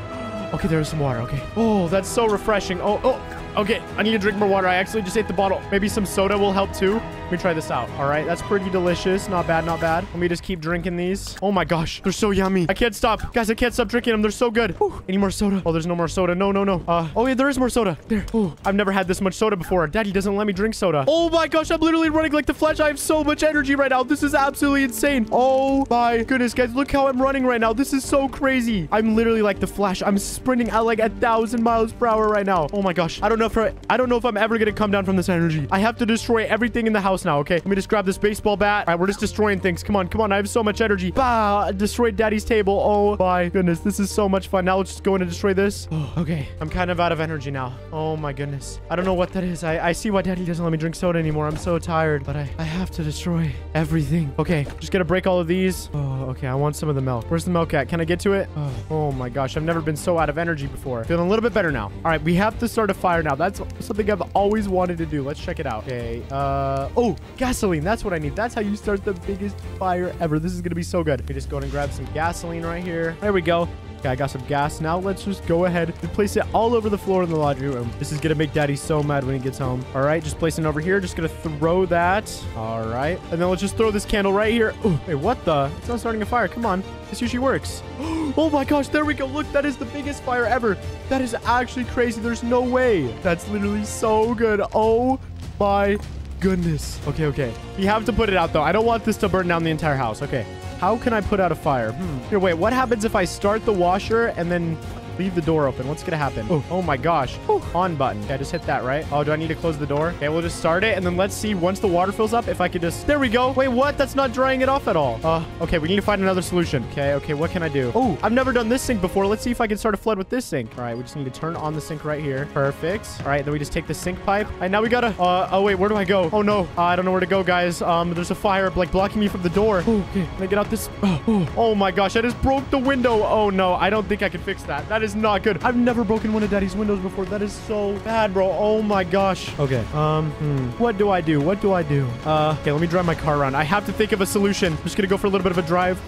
Okay, there's some water. Okay. Oh, that's so refreshing. Oh, oh. Okay, I need to drink more water. I actually just ate the bottle. Maybe some soda will help too. Let me try this out. All right, that's pretty delicious. Not bad, not bad. Let me just keep drinking these. Oh my gosh, they're so yummy. I can't stop. Guys, I can't stop drinking them. They're so good. Whew. Any more soda? Oh, there's no more soda. No, no, no. Uh, oh yeah, there is more soda. There. Ooh, I've never had this much soda before. Daddy doesn't let me drink soda. Oh my gosh, I'm literally running like the Flash. I have so much energy right now. This is absolutely insane. Oh my goodness, guys. Look how I'm running right now. This is so crazy. I'm literally like the Flash. I'm sprinting at like a thousand miles per hour right now. Oh my gosh. I don't know if I, I don't know if I'm ever gonna come down from this energy. I have to destroy everything in the house now. Okay, let me just grab this baseball bat. All right, we're just destroying things. Come on, come on. I have so much energy. Bah! Destroyed Daddy's table. Oh my goodness, this is so much fun. Now let's just go in and destroy this. Oh, okay, I'm kind of out of energy now. Oh my goodness. I don't know what that is. I, I see why Daddy doesn't let me drink soda anymore. I'm so tired, but I, I have to destroy everything. Okay, just gonna break all of these. Oh, okay. I want some of the milk. Where's the milk at? Can I get to it? Oh, oh my gosh, I've never been so out of energy before. Feeling a little bit better now. All right, we have to start a fire now. That's something I've always wanted to do. Let's check it out. Okay. Uh. Oh, Oh, gasoline. That's what I need. That's how you start the biggest fire ever. This is gonna be so good. Me just go and grab some gasoline right here. There we go. Okay, I got some gas. Now let's just go ahead and place it all over the floor in the laundry room. This is going to make daddy so mad when he gets home. All right, just placing it over here. Just going to throw that. All right. And then let's just throw this candle right here. Oh, wait, what the? It's not starting a fire. Come on. This usually works. Oh my gosh, there we go. Look, that is the biggest fire ever. That is actually crazy. There's no way. That's literally so good. Oh my goodness. Okay, okay. We have to put it out, though. I don't want this to burn down the entire house. Okay. How can I put out a fire? Hmm. Here, wait. What happens if I start the washer and then leave the door open? What's gonna happen? Oh, oh my gosh. Oh, on button. Okay, I just hit that, right? Oh, do I need to close the door? Okay, we'll just start it, and then let's see once the water fills up if I could just... There we go. Wait, what? That's not drying it off at all. Uh, okay, we need to find another solution. Okay, okay, what can I do? Oh, I've never done this sink before. Let's see if I can start a flood with this sink. All right, we just need to turn on the sink right here. Perfect. All right, then we just take the sink pipe. All right, now we gotta... Uh, oh, wait, where do I go? Oh, no. Uh, I don't know where to go, guys. Um, there's a fire, like, blocking me from the door. Oh, okay, can I get out this... Oh, oh, oh my gosh, I just broke the window. Oh, no, I don't think I can fix that. That is not good. I've never broken one of Daddy's windows before. That is so bad, bro. Oh my gosh. Okay. Um, hmm. What do I do? What do I do? Uh, okay, let me drive my car around. I have to think of a solution. I'm just gonna go for a little bit of a drive.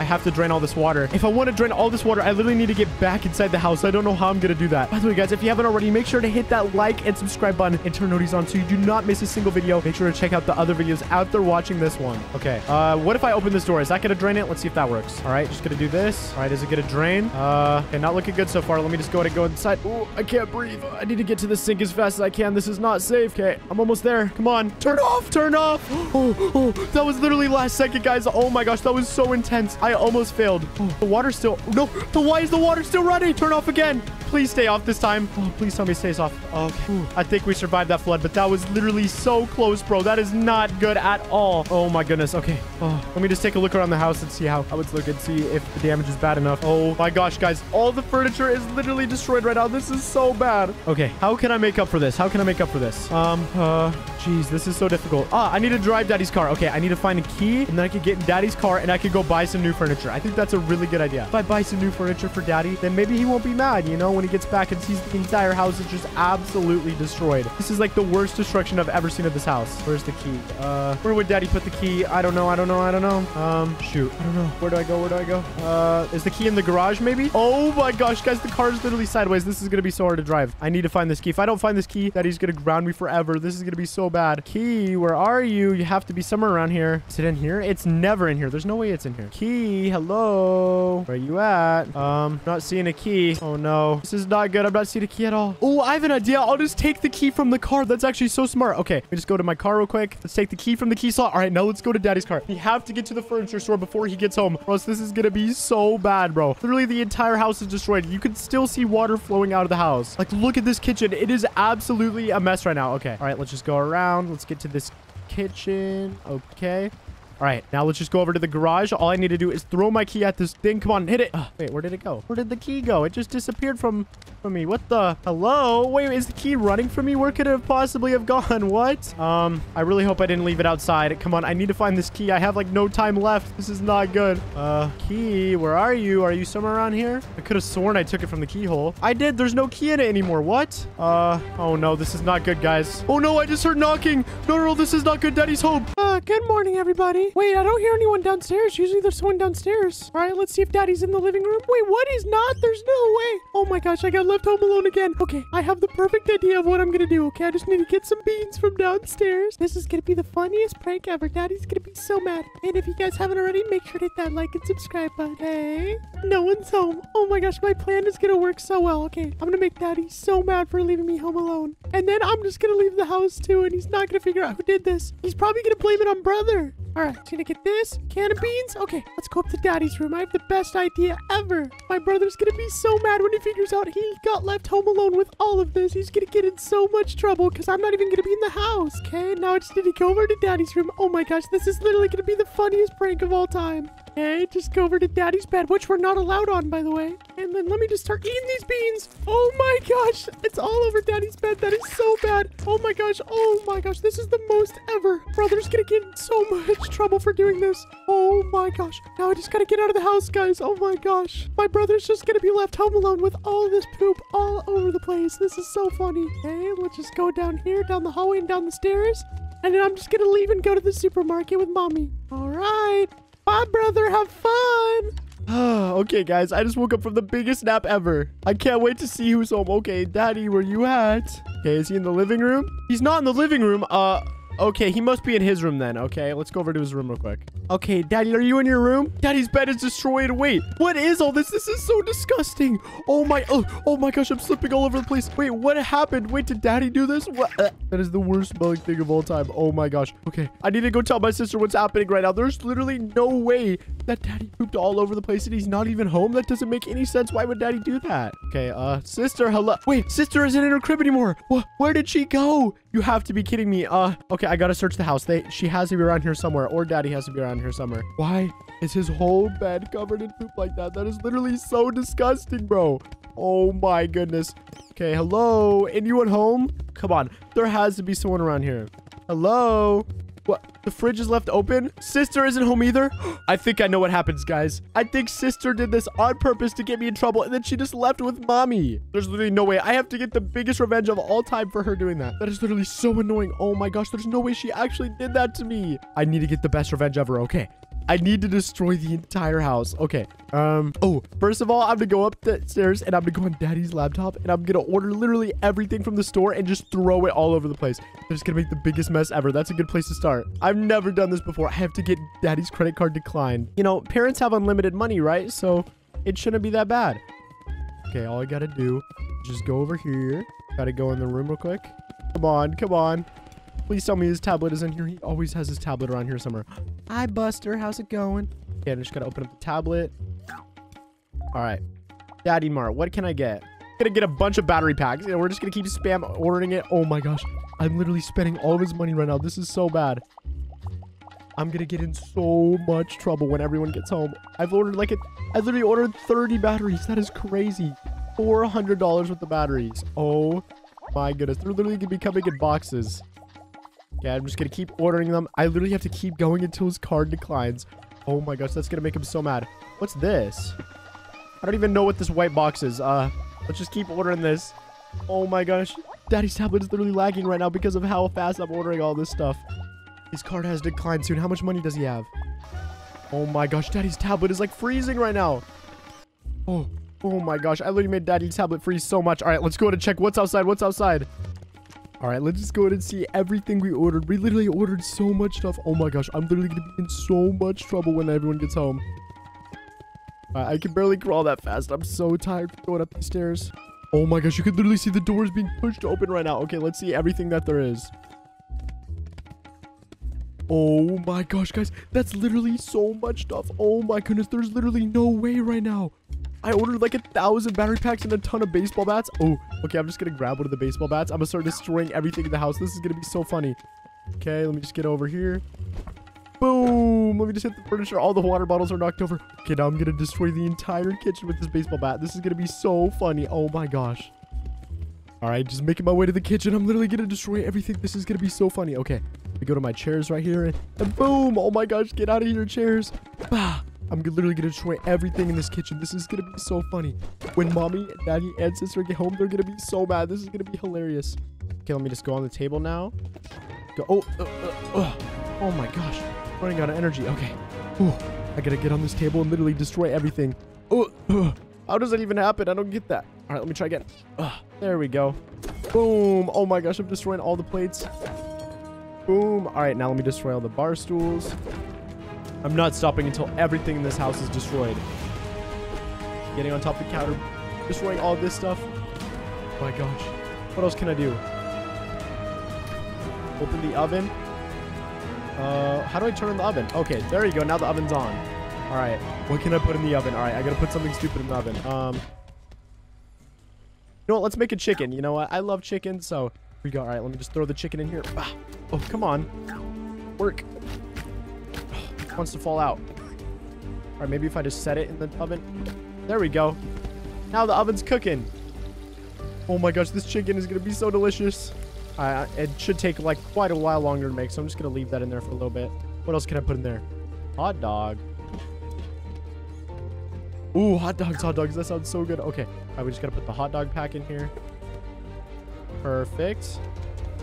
I have to drain all this water. If I want to drain all this water, I literally need to get back inside the house. I don't know how I'm gonna do that. By the way, guys, if you haven't already, make sure to hit that like and subscribe button and turn notifications on so you do not miss a single video. Make sure to check out the other videos after watching this one. Okay. Uh, what if I open this door? Is that gonna drain it? Let's see if that works. All right, just gonna do this. All right, is it gonna drain? Uh, okay, not looking good so far. Let me just go ahead and go inside. I can't breathe. I need to get to the sink as fast as I can. This is not safe. Okay, I'm almost there. Come on. Turn off. Turn off. Oh, oh, that was literally last second, guys. Oh my gosh, that was so intense. I almost failed. Oh, the water's still... No, the why is the water still running? Turn off again. Please stay off this time. Oh, please tell me it stays off. Okay. Ooh, I think we survived that flood, but that was literally so close, bro. That is not good at all. Oh my goodness. Okay. Oh, let me just take a look around the house and see how, how it's looking. See if the damage is bad enough. Oh my gosh, guys. All the furniture is literally destroyed right now. This is so bad. Okay. How can I make up for this? How can I make up for this? Um, uh, jeez, this is so difficult. Ah, I need to drive Daddy's car. Okay, I need to find a key, and then I can get in Daddy's car, and I can go buy some new furniture. I think that's a really good idea. If I buy some new furniture for Daddy, then maybe he won't be mad, you know, when he gets back and sees the entire house is just absolutely destroyed. This is like the worst destruction I've ever seen of this house. Where's the key? Uh, where would Daddy put the key? I don't know. I don't know. I don't know. Um, shoot. I don't know. Where do I go? Where do I go? Uh, is the key in the garage maybe? Oh my gosh, guys, the car is literally sideways. This is gonna be so hard to drive. I need to find this key. If I don't find this key, Daddy's gonna ground me forever. This is gonna be so bad. Key, where are you? You have to be somewhere around here. Is it in here? It's never in here. There's no way it's in here. Key, hello. Where are you at? Um, not seeing a key. Oh no. This is not good. I'm not seeing a key at all. Oh, I have an idea. I'll just take the key from the car. That's actually so smart. Okay, let me just go to my car real quick. Let's take the key from the key slot. All right, now let's go to Daddy's car. We have to get to the furniture store before he gets home, else this is gonna be so bad, bro. Literally, the entire house is destroyed. You can still see water flowing out of the house. Like, look at this kitchen. It is absolutely a mess right now. Okay, all right, let's just go around. Let's get to this kitchen. Okay. All right, now let's just go over to the garage. All I need to do is throw my key at this thing. Come on, hit it. Wait, where did it go? Where did the key go? It just disappeared from, from me. What the? Hello? Wait, is the key running from me? Where could it have possibly have gone? What? Um, I really hope I didn't leave it outside. Come on, I need to find this key. I have like no time left. This is not good. Uh, key, where are you? Are you somewhere around here? I could have sworn I took it from the keyhole. I did. There's no key in it anymore. What? Uh, oh no, this is not good, guys. Oh no, I just heard knocking. No, no, no, this is not good. Daddy's home. Uh, good morning, everybody. Wait, I don't hear anyone downstairs. Usually there's someone downstairs. All right, let's see if Daddy's in the living room. Wait, what? He's not? There's no way. Oh my gosh, I got left home alone again. Okay, I have the perfect idea of what I'm gonna do. Okay, I just need to get some beans from downstairs. This is gonna be the funniest prank ever. Daddy's gonna be so mad. And if you guys haven't already, make sure to hit that like and subscribe button. Hey, no one's home. Oh my gosh, my plan is gonna work so well. Okay, I'm gonna make Daddy so mad for leaving me home alone. And then I'm just gonna leave the house too, and he's not gonna figure out who did this. He's probably gonna blame it on brother. All right, I'm gonna get this can of beans. Okay, let's go up to Daddy's room. I have the best idea ever. My brother's gonna be so mad when he figures out he got left home alone with all of this. He's gonna get in so much trouble because I'm not even gonna be in the house. Okay, now I just need to go over to Daddy's room. Oh my gosh, this is literally gonna be the funniest prank of all time. Okay, just go over to Daddy's bed, which we're not allowed on, by the way. And then let me just start eating these beans. Oh my gosh, it's all over Daddy's bed. That is so bad. Oh my gosh, oh my gosh, this is the most ever. Brother's gonna get in so much trouble for doing this. Oh my gosh. Now I just gotta get out of the house, guys. Oh my gosh. My brother's just gonna be left home alone with all this poop all over the place. This is so funny. Okay, let's just go down here, down the hallway and down the stairs. And then I'm just gonna leave and go to the supermarket with mommy. All right. Bye, brother. Have fun. okay, guys, I just woke up from the biggest nap ever. I can't wait to see who's home. Okay, Daddy, where you at? Okay, is he in the living room? He's not in the living room. Uh, okay, he must be in his room then. Okay, let's go over to his room real quick. Okay, Daddy, are you in your room? Daddy's bed is destroyed. Wait, what is all this? This is so disgusting. Oh my, oh, oh my gosh, I'm slipping all over the place. Wait, what happened? Wait, did Daddy do this? What? Uh, that is the worst smelling thing of all time. Oh my gosh. Okay, I need to go tell my sister what's happening right now. There's literally no way that Daddy pooped all over the place and he's not even home. That doesn't make any sense. Why would Daddy do that? Okay, uh, sister, hello. Wait, sister isn't in her crib anymore. What? Where did she go? You have to be kidding me. Uh, okay, I gotta search the house. They, she has to be around here somewhere, or Daddy has to be around here somewhere. Why is his whole bed covered in poop like that? That is literally so disgusting, bro. Oh my goodness. Okay, hello? Anyone home? Come on. There has to be someone around here. Hello? The fridge is left open? Sister isn't home either? I think I know what happens, guys. I think sister did this on purpose to get me in trouble, and then she just left with mommy. There's literally no way. I have to get the biggest revenge of all time for her doing that. That is literally so annoying. Oh my gosh, there's no way she actually did that to me. I need to get the best revenge ever. Okay. I need to destroy the entire house. Okay. Um. Oh, first of all, I'm gonna go up the stairs and I'm gonna go on Daddy's laptop and I'm gonna order literally everything from the store and just throw it all over the place. I'm just gonna make the biggest mess ever. That's a good place to start. I've never done this before. I have to get Daddy's credit card declined. You know, parents have unlimited money, right? So it shouldn't be that bad. Okay, all I gotta do is just go over here. Gotta go in the room real quick. Come on, come on. Please tell me his tablet is in here. He always has his tablet around here somewhere. Hi, Buster. How's it going? Okay, I'm just gotta open up the tablet. All right. Daddy Mart, what can I get? gonna get a bunch of battery packs. We're just gonna keep spam ordering it. Oh my gosh. I'm literally spending all of his money right now. This is so bad. I'm gonna get in so much trouble when everyone gets home. I've ordered like a, I literally ordered 30 batteries. That is crazy. $400 with the batteries. Oh my goodness. They're literally gonna be coming in boxes. Okay, I'm just gonna keep ordering them. I literally have to keep going until his card declines. Oh my gosh, that's gonna make him so mad. What's this? I don't even know what this white box is. Uh, let's just keep ordering this. Oh my gosh. Daddy's tablet is literally lagging right now because of how fast I'm ordering all this stuff. His card has declined soon. How much money does he have? Oh my gosh, Daddy's tablet is like freezing right now. Oh, oh my gosh. I literally made Daddy's tablet freeze so much. All right, let's go to check what's outside. What's outside? All right, let's just go ahead and see everything we ordered. We literally ordered so much stuff. Oh my gosh, I'm literally going to be in so much trouble when everyone gets home. Right, I can barely crawl that fast. I'm so tired from going up these stairs. Oh my gosh, you can literally see the doors being pushed open right now. Okay, let's see everything that there is. Oh my gosh, guys. That's literally so much stuff. Oh my goodness, there's literally no way right now. I ordered like a thousand battery packs and a ton of baseball bats. Oh, okay, I'm just gonna grab one of the baseball bats. I'm gonna start destroying everything in the house. This is gonna be so funny. Okay, let me just get over here. Boom! Let me just hit the furniture. All the water bottles are knocked over. Okay, now I'm gonna destroy the entire kitchen with this baseball bat. This is gonna be so funny. Oh my gosh. All right, just making my way to the kitchen. I'm literally gonna destroy everything. This is gonna be so funny. Okay, we go to my chairs right here, and, and boom! Oh my gosh, get out of here, chairs! Bah! I'm literally gonna destroy everything in this kitchen. This is gonna be so funny. When mommy, daddy, and sister get home, they're gonna be so mad. This is gonna be hilarious. Okay, let me just go on the table now. Go. Oh, uh, uh, uh. oh my gosh, running out of energy. Okay. Ooh, I gotta get on this table and literally destroy everything. Oh, how does that even happen? I don't get that. All right, let me try again. There we go. Boom. Oh my gosh, I'm destroying all the plates. Boom. All right, now let me destroy all the bar stools. I'm not stopping until everything in this house is destroyed. Getting on top of the counter, destroying all this stuff. Oh my gosh. What else can I do? Open the oven. Uh, how do I turn on the oven? Okay, there you go. Now the oven's on. All right. What can I put in the oven? All right, I gotta put something stupid in the oven. Um, you know what? Let's make a chicken. You know what? I love chicken, so we go. All right, let me just throw the chicken in here. Ah. Oh, come on. Work. Wants to fall out. All right, maybe if I just set it in the oven. There we go. Now the oven's cooking. Oh my gosh, this chicken is gonna be so delicious. Uh, it should take like quite a while longer to make, so I'm just gonna leave that in there for a little bit. What else can I put in there? Hot dog. Ooh, hot dogs, hot dogs. That sounds so good. Okay, all right, we just gotta put the hot dog pack in here. Perfect.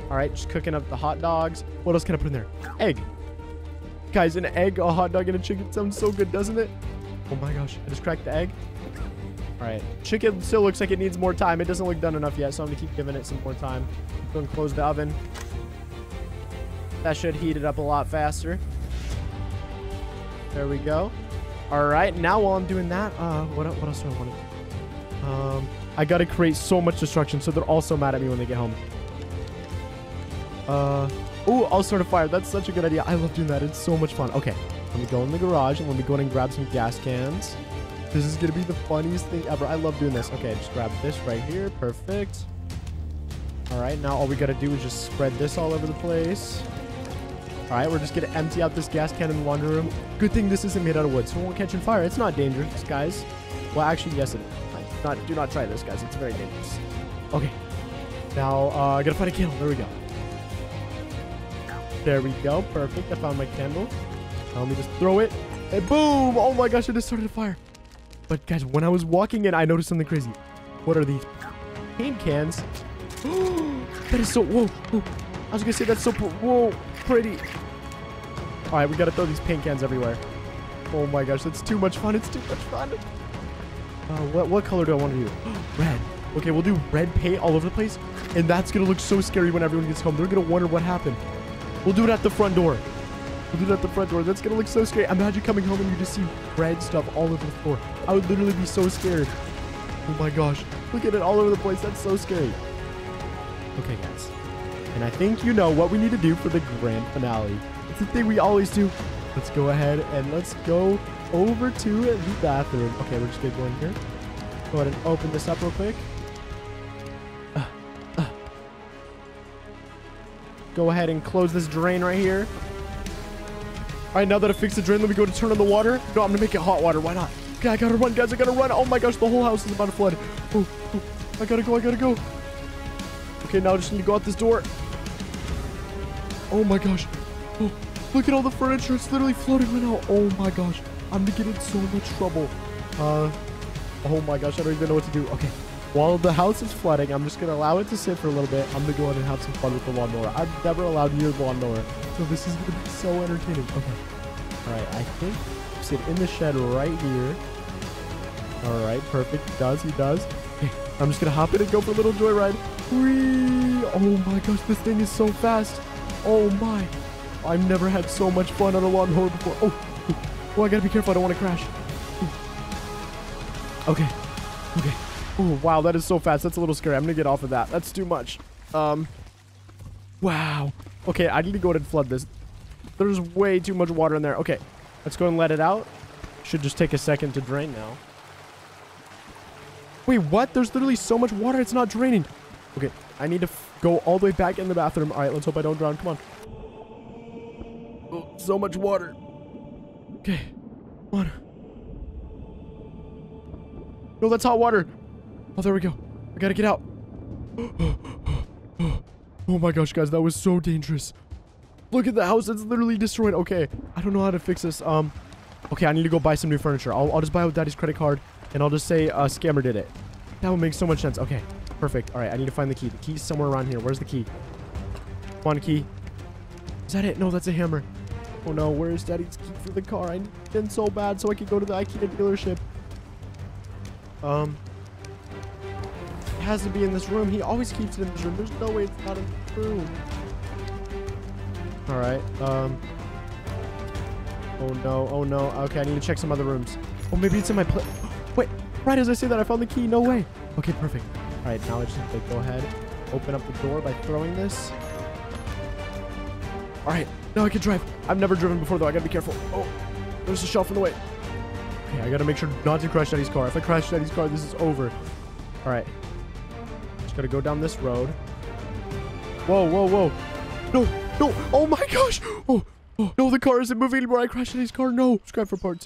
All right, just cooking up the hot dogs. What else can I put in there? Egg. Guys, an egg, a hot dog, and a chicken sounds so good, doesn't it? Oh my gosh, I just cracked the egg. All right, chicken still looks like it needs more time. It doesn't look done enough yet, so I'm gonna keep giving it some more time. Go and close the oven. That should heat it up a lot faster. There we go. All right, now while I'm doing that, uh, what, what else do I want to do? Um, I gotta create so much destruction so they're all so mad at me when they get home. Uh, oh, I'll start a fire. That's such a good idea. I love doing that. It's so much fun. Okay, let me go in the garage and let me go in and grab some gas cans. This is gonna be the funniest thing ever. I love doing this. Okay, just grab this right here. Perfect. All right, now all we gotta do is just spread this all over the place. All right, we're just gonna empty out this gas can in the laundry room. Good thing this isn't made out of wood, so it won't catch on fire. It's not dangerous, guys. Well, actually, yes, it is. Not, do not try this, guys. It's very dangerous. Okay. Now, uh, I gotta find a candle. There we go. There we go. Perfect. I found my candle. Let me just throw it. And boom! Oh my gosh, I just started a fire. But guys, when I was walking in, I noticed something crazy. What are these? Paint cans. that is so... Whoa, whoa. I was gonna say that's so... Whoa, pretty. All right, we gotta throw these paint cans everywhere. Oh my gosh, that's too much fun. It's too much fun. Uh, what, what color do I want to do? red. Okay, we'll do red paint all over the place. And that's gonna look so scary when everyone gets home. They're gonna wonder what happened. We'll do it at the front door. We'll do it at the front door. That's gonna look so scary. Imagine coming home and you just see red stuff all over the floor. I would literally be so scared. Oh my gosh. Look at it all over the place. That's so scary. Okay, guys. And I think you know what we need to do for the grand finale. It's the thing we always do. Let's go ahead and let's go over to the bathroom. Okay, we're just gonna go in here. Go ahead and open this up real quick. Go ahead and close this drain right here. All right, now that I fixed the drain, let me go to turn on the water. No, I'm gonna make it hot water. Why not? Okay, I gotta run, guys. I gotta run. Oh my gosh, the whole house is about to flood. Oh, oh, I gotta go. I gotta go. Okay, now I just need to go out this door. Oh my gosh. Oh, look at all the furniture. It's literally floating right now. Oh my gosh. I'm gonna get in so much trouble. Uh, oh my gosh. I don't even know what to do. Okay. While the house is flooding, I'm just gonna allow it to sit for a little bit. I'm gonna go in and have some fun with the lawnmower. I've never allowed near the lawnmower. So this is gonna be so entertaining. Okay. All right. I think sit in the shed right here. All right. Perfect. He does. He does. I'm just gonna hop in and go for a little joyride. Whee! Oh my gosh. This thing is so fast. Oh my. I've never had so much fun on a lawnmower before. Oh. Oh, I gotta be careful. I don't want to crash. Okay. Okay. Oh, wow. That is so fast. That's a little scary. I'm gonna get off of that. That's too much. Um. Wow. Okay, I need to go ahead and flood this. There's way too much water in there. Okay, let's go and let it out. Should just take a second to drain now. Wait, what? There's literally so much water. It's not draining. Okay, I need to go all the way back in the bathroom. All right, let's hope I don't drown. Come on. Oh, so much water. Okay, come on. No, that's hot water. Oh, there we go. I gotta get out. Oh my gosh, guys, that was so dangerous. Look at the house. It's literally destroyed. Okay, I don't know how to fix this. Um, okay, I need to go buy some new furniture. I'll, I'll just buy it with daddy's credit card, and I'll just say a uh, scammer did it. That would make so much sense. Okay, perfect. All right, I need to find the key. The key's somewhere around here. Where's the key? Come on, key. Is that it? No, that's a hammer. Oh no, where's daddy's key for the car? I need it so bad so I can go to the IKEA dealership. Um, has to be in this room. He always keeps it in this room. There's no way it's not in this room. All right. Um. Oh no. Oh no. Okay, I need to check some other rooms. Oh, maybe it's in my place. Wait. Right as I say that, I found the key. No way. Okay, perfect. All right, now I just need to go ahead, open up the door by throwing this. All right, now I can drive. I've never driven before though. I gotta be careful. Oh, there's a shelf in the way. Okay, I gotta make sure not to crash Daddy's car. If I crash Daddy's car, this is over. All right, just gotta go down this road. Whoa, whoa, whoa! No, no! Oh my gosh! Oh, oh no, the car isn't moving anymore. I crashed Daddy's car. No, subscribe for part two.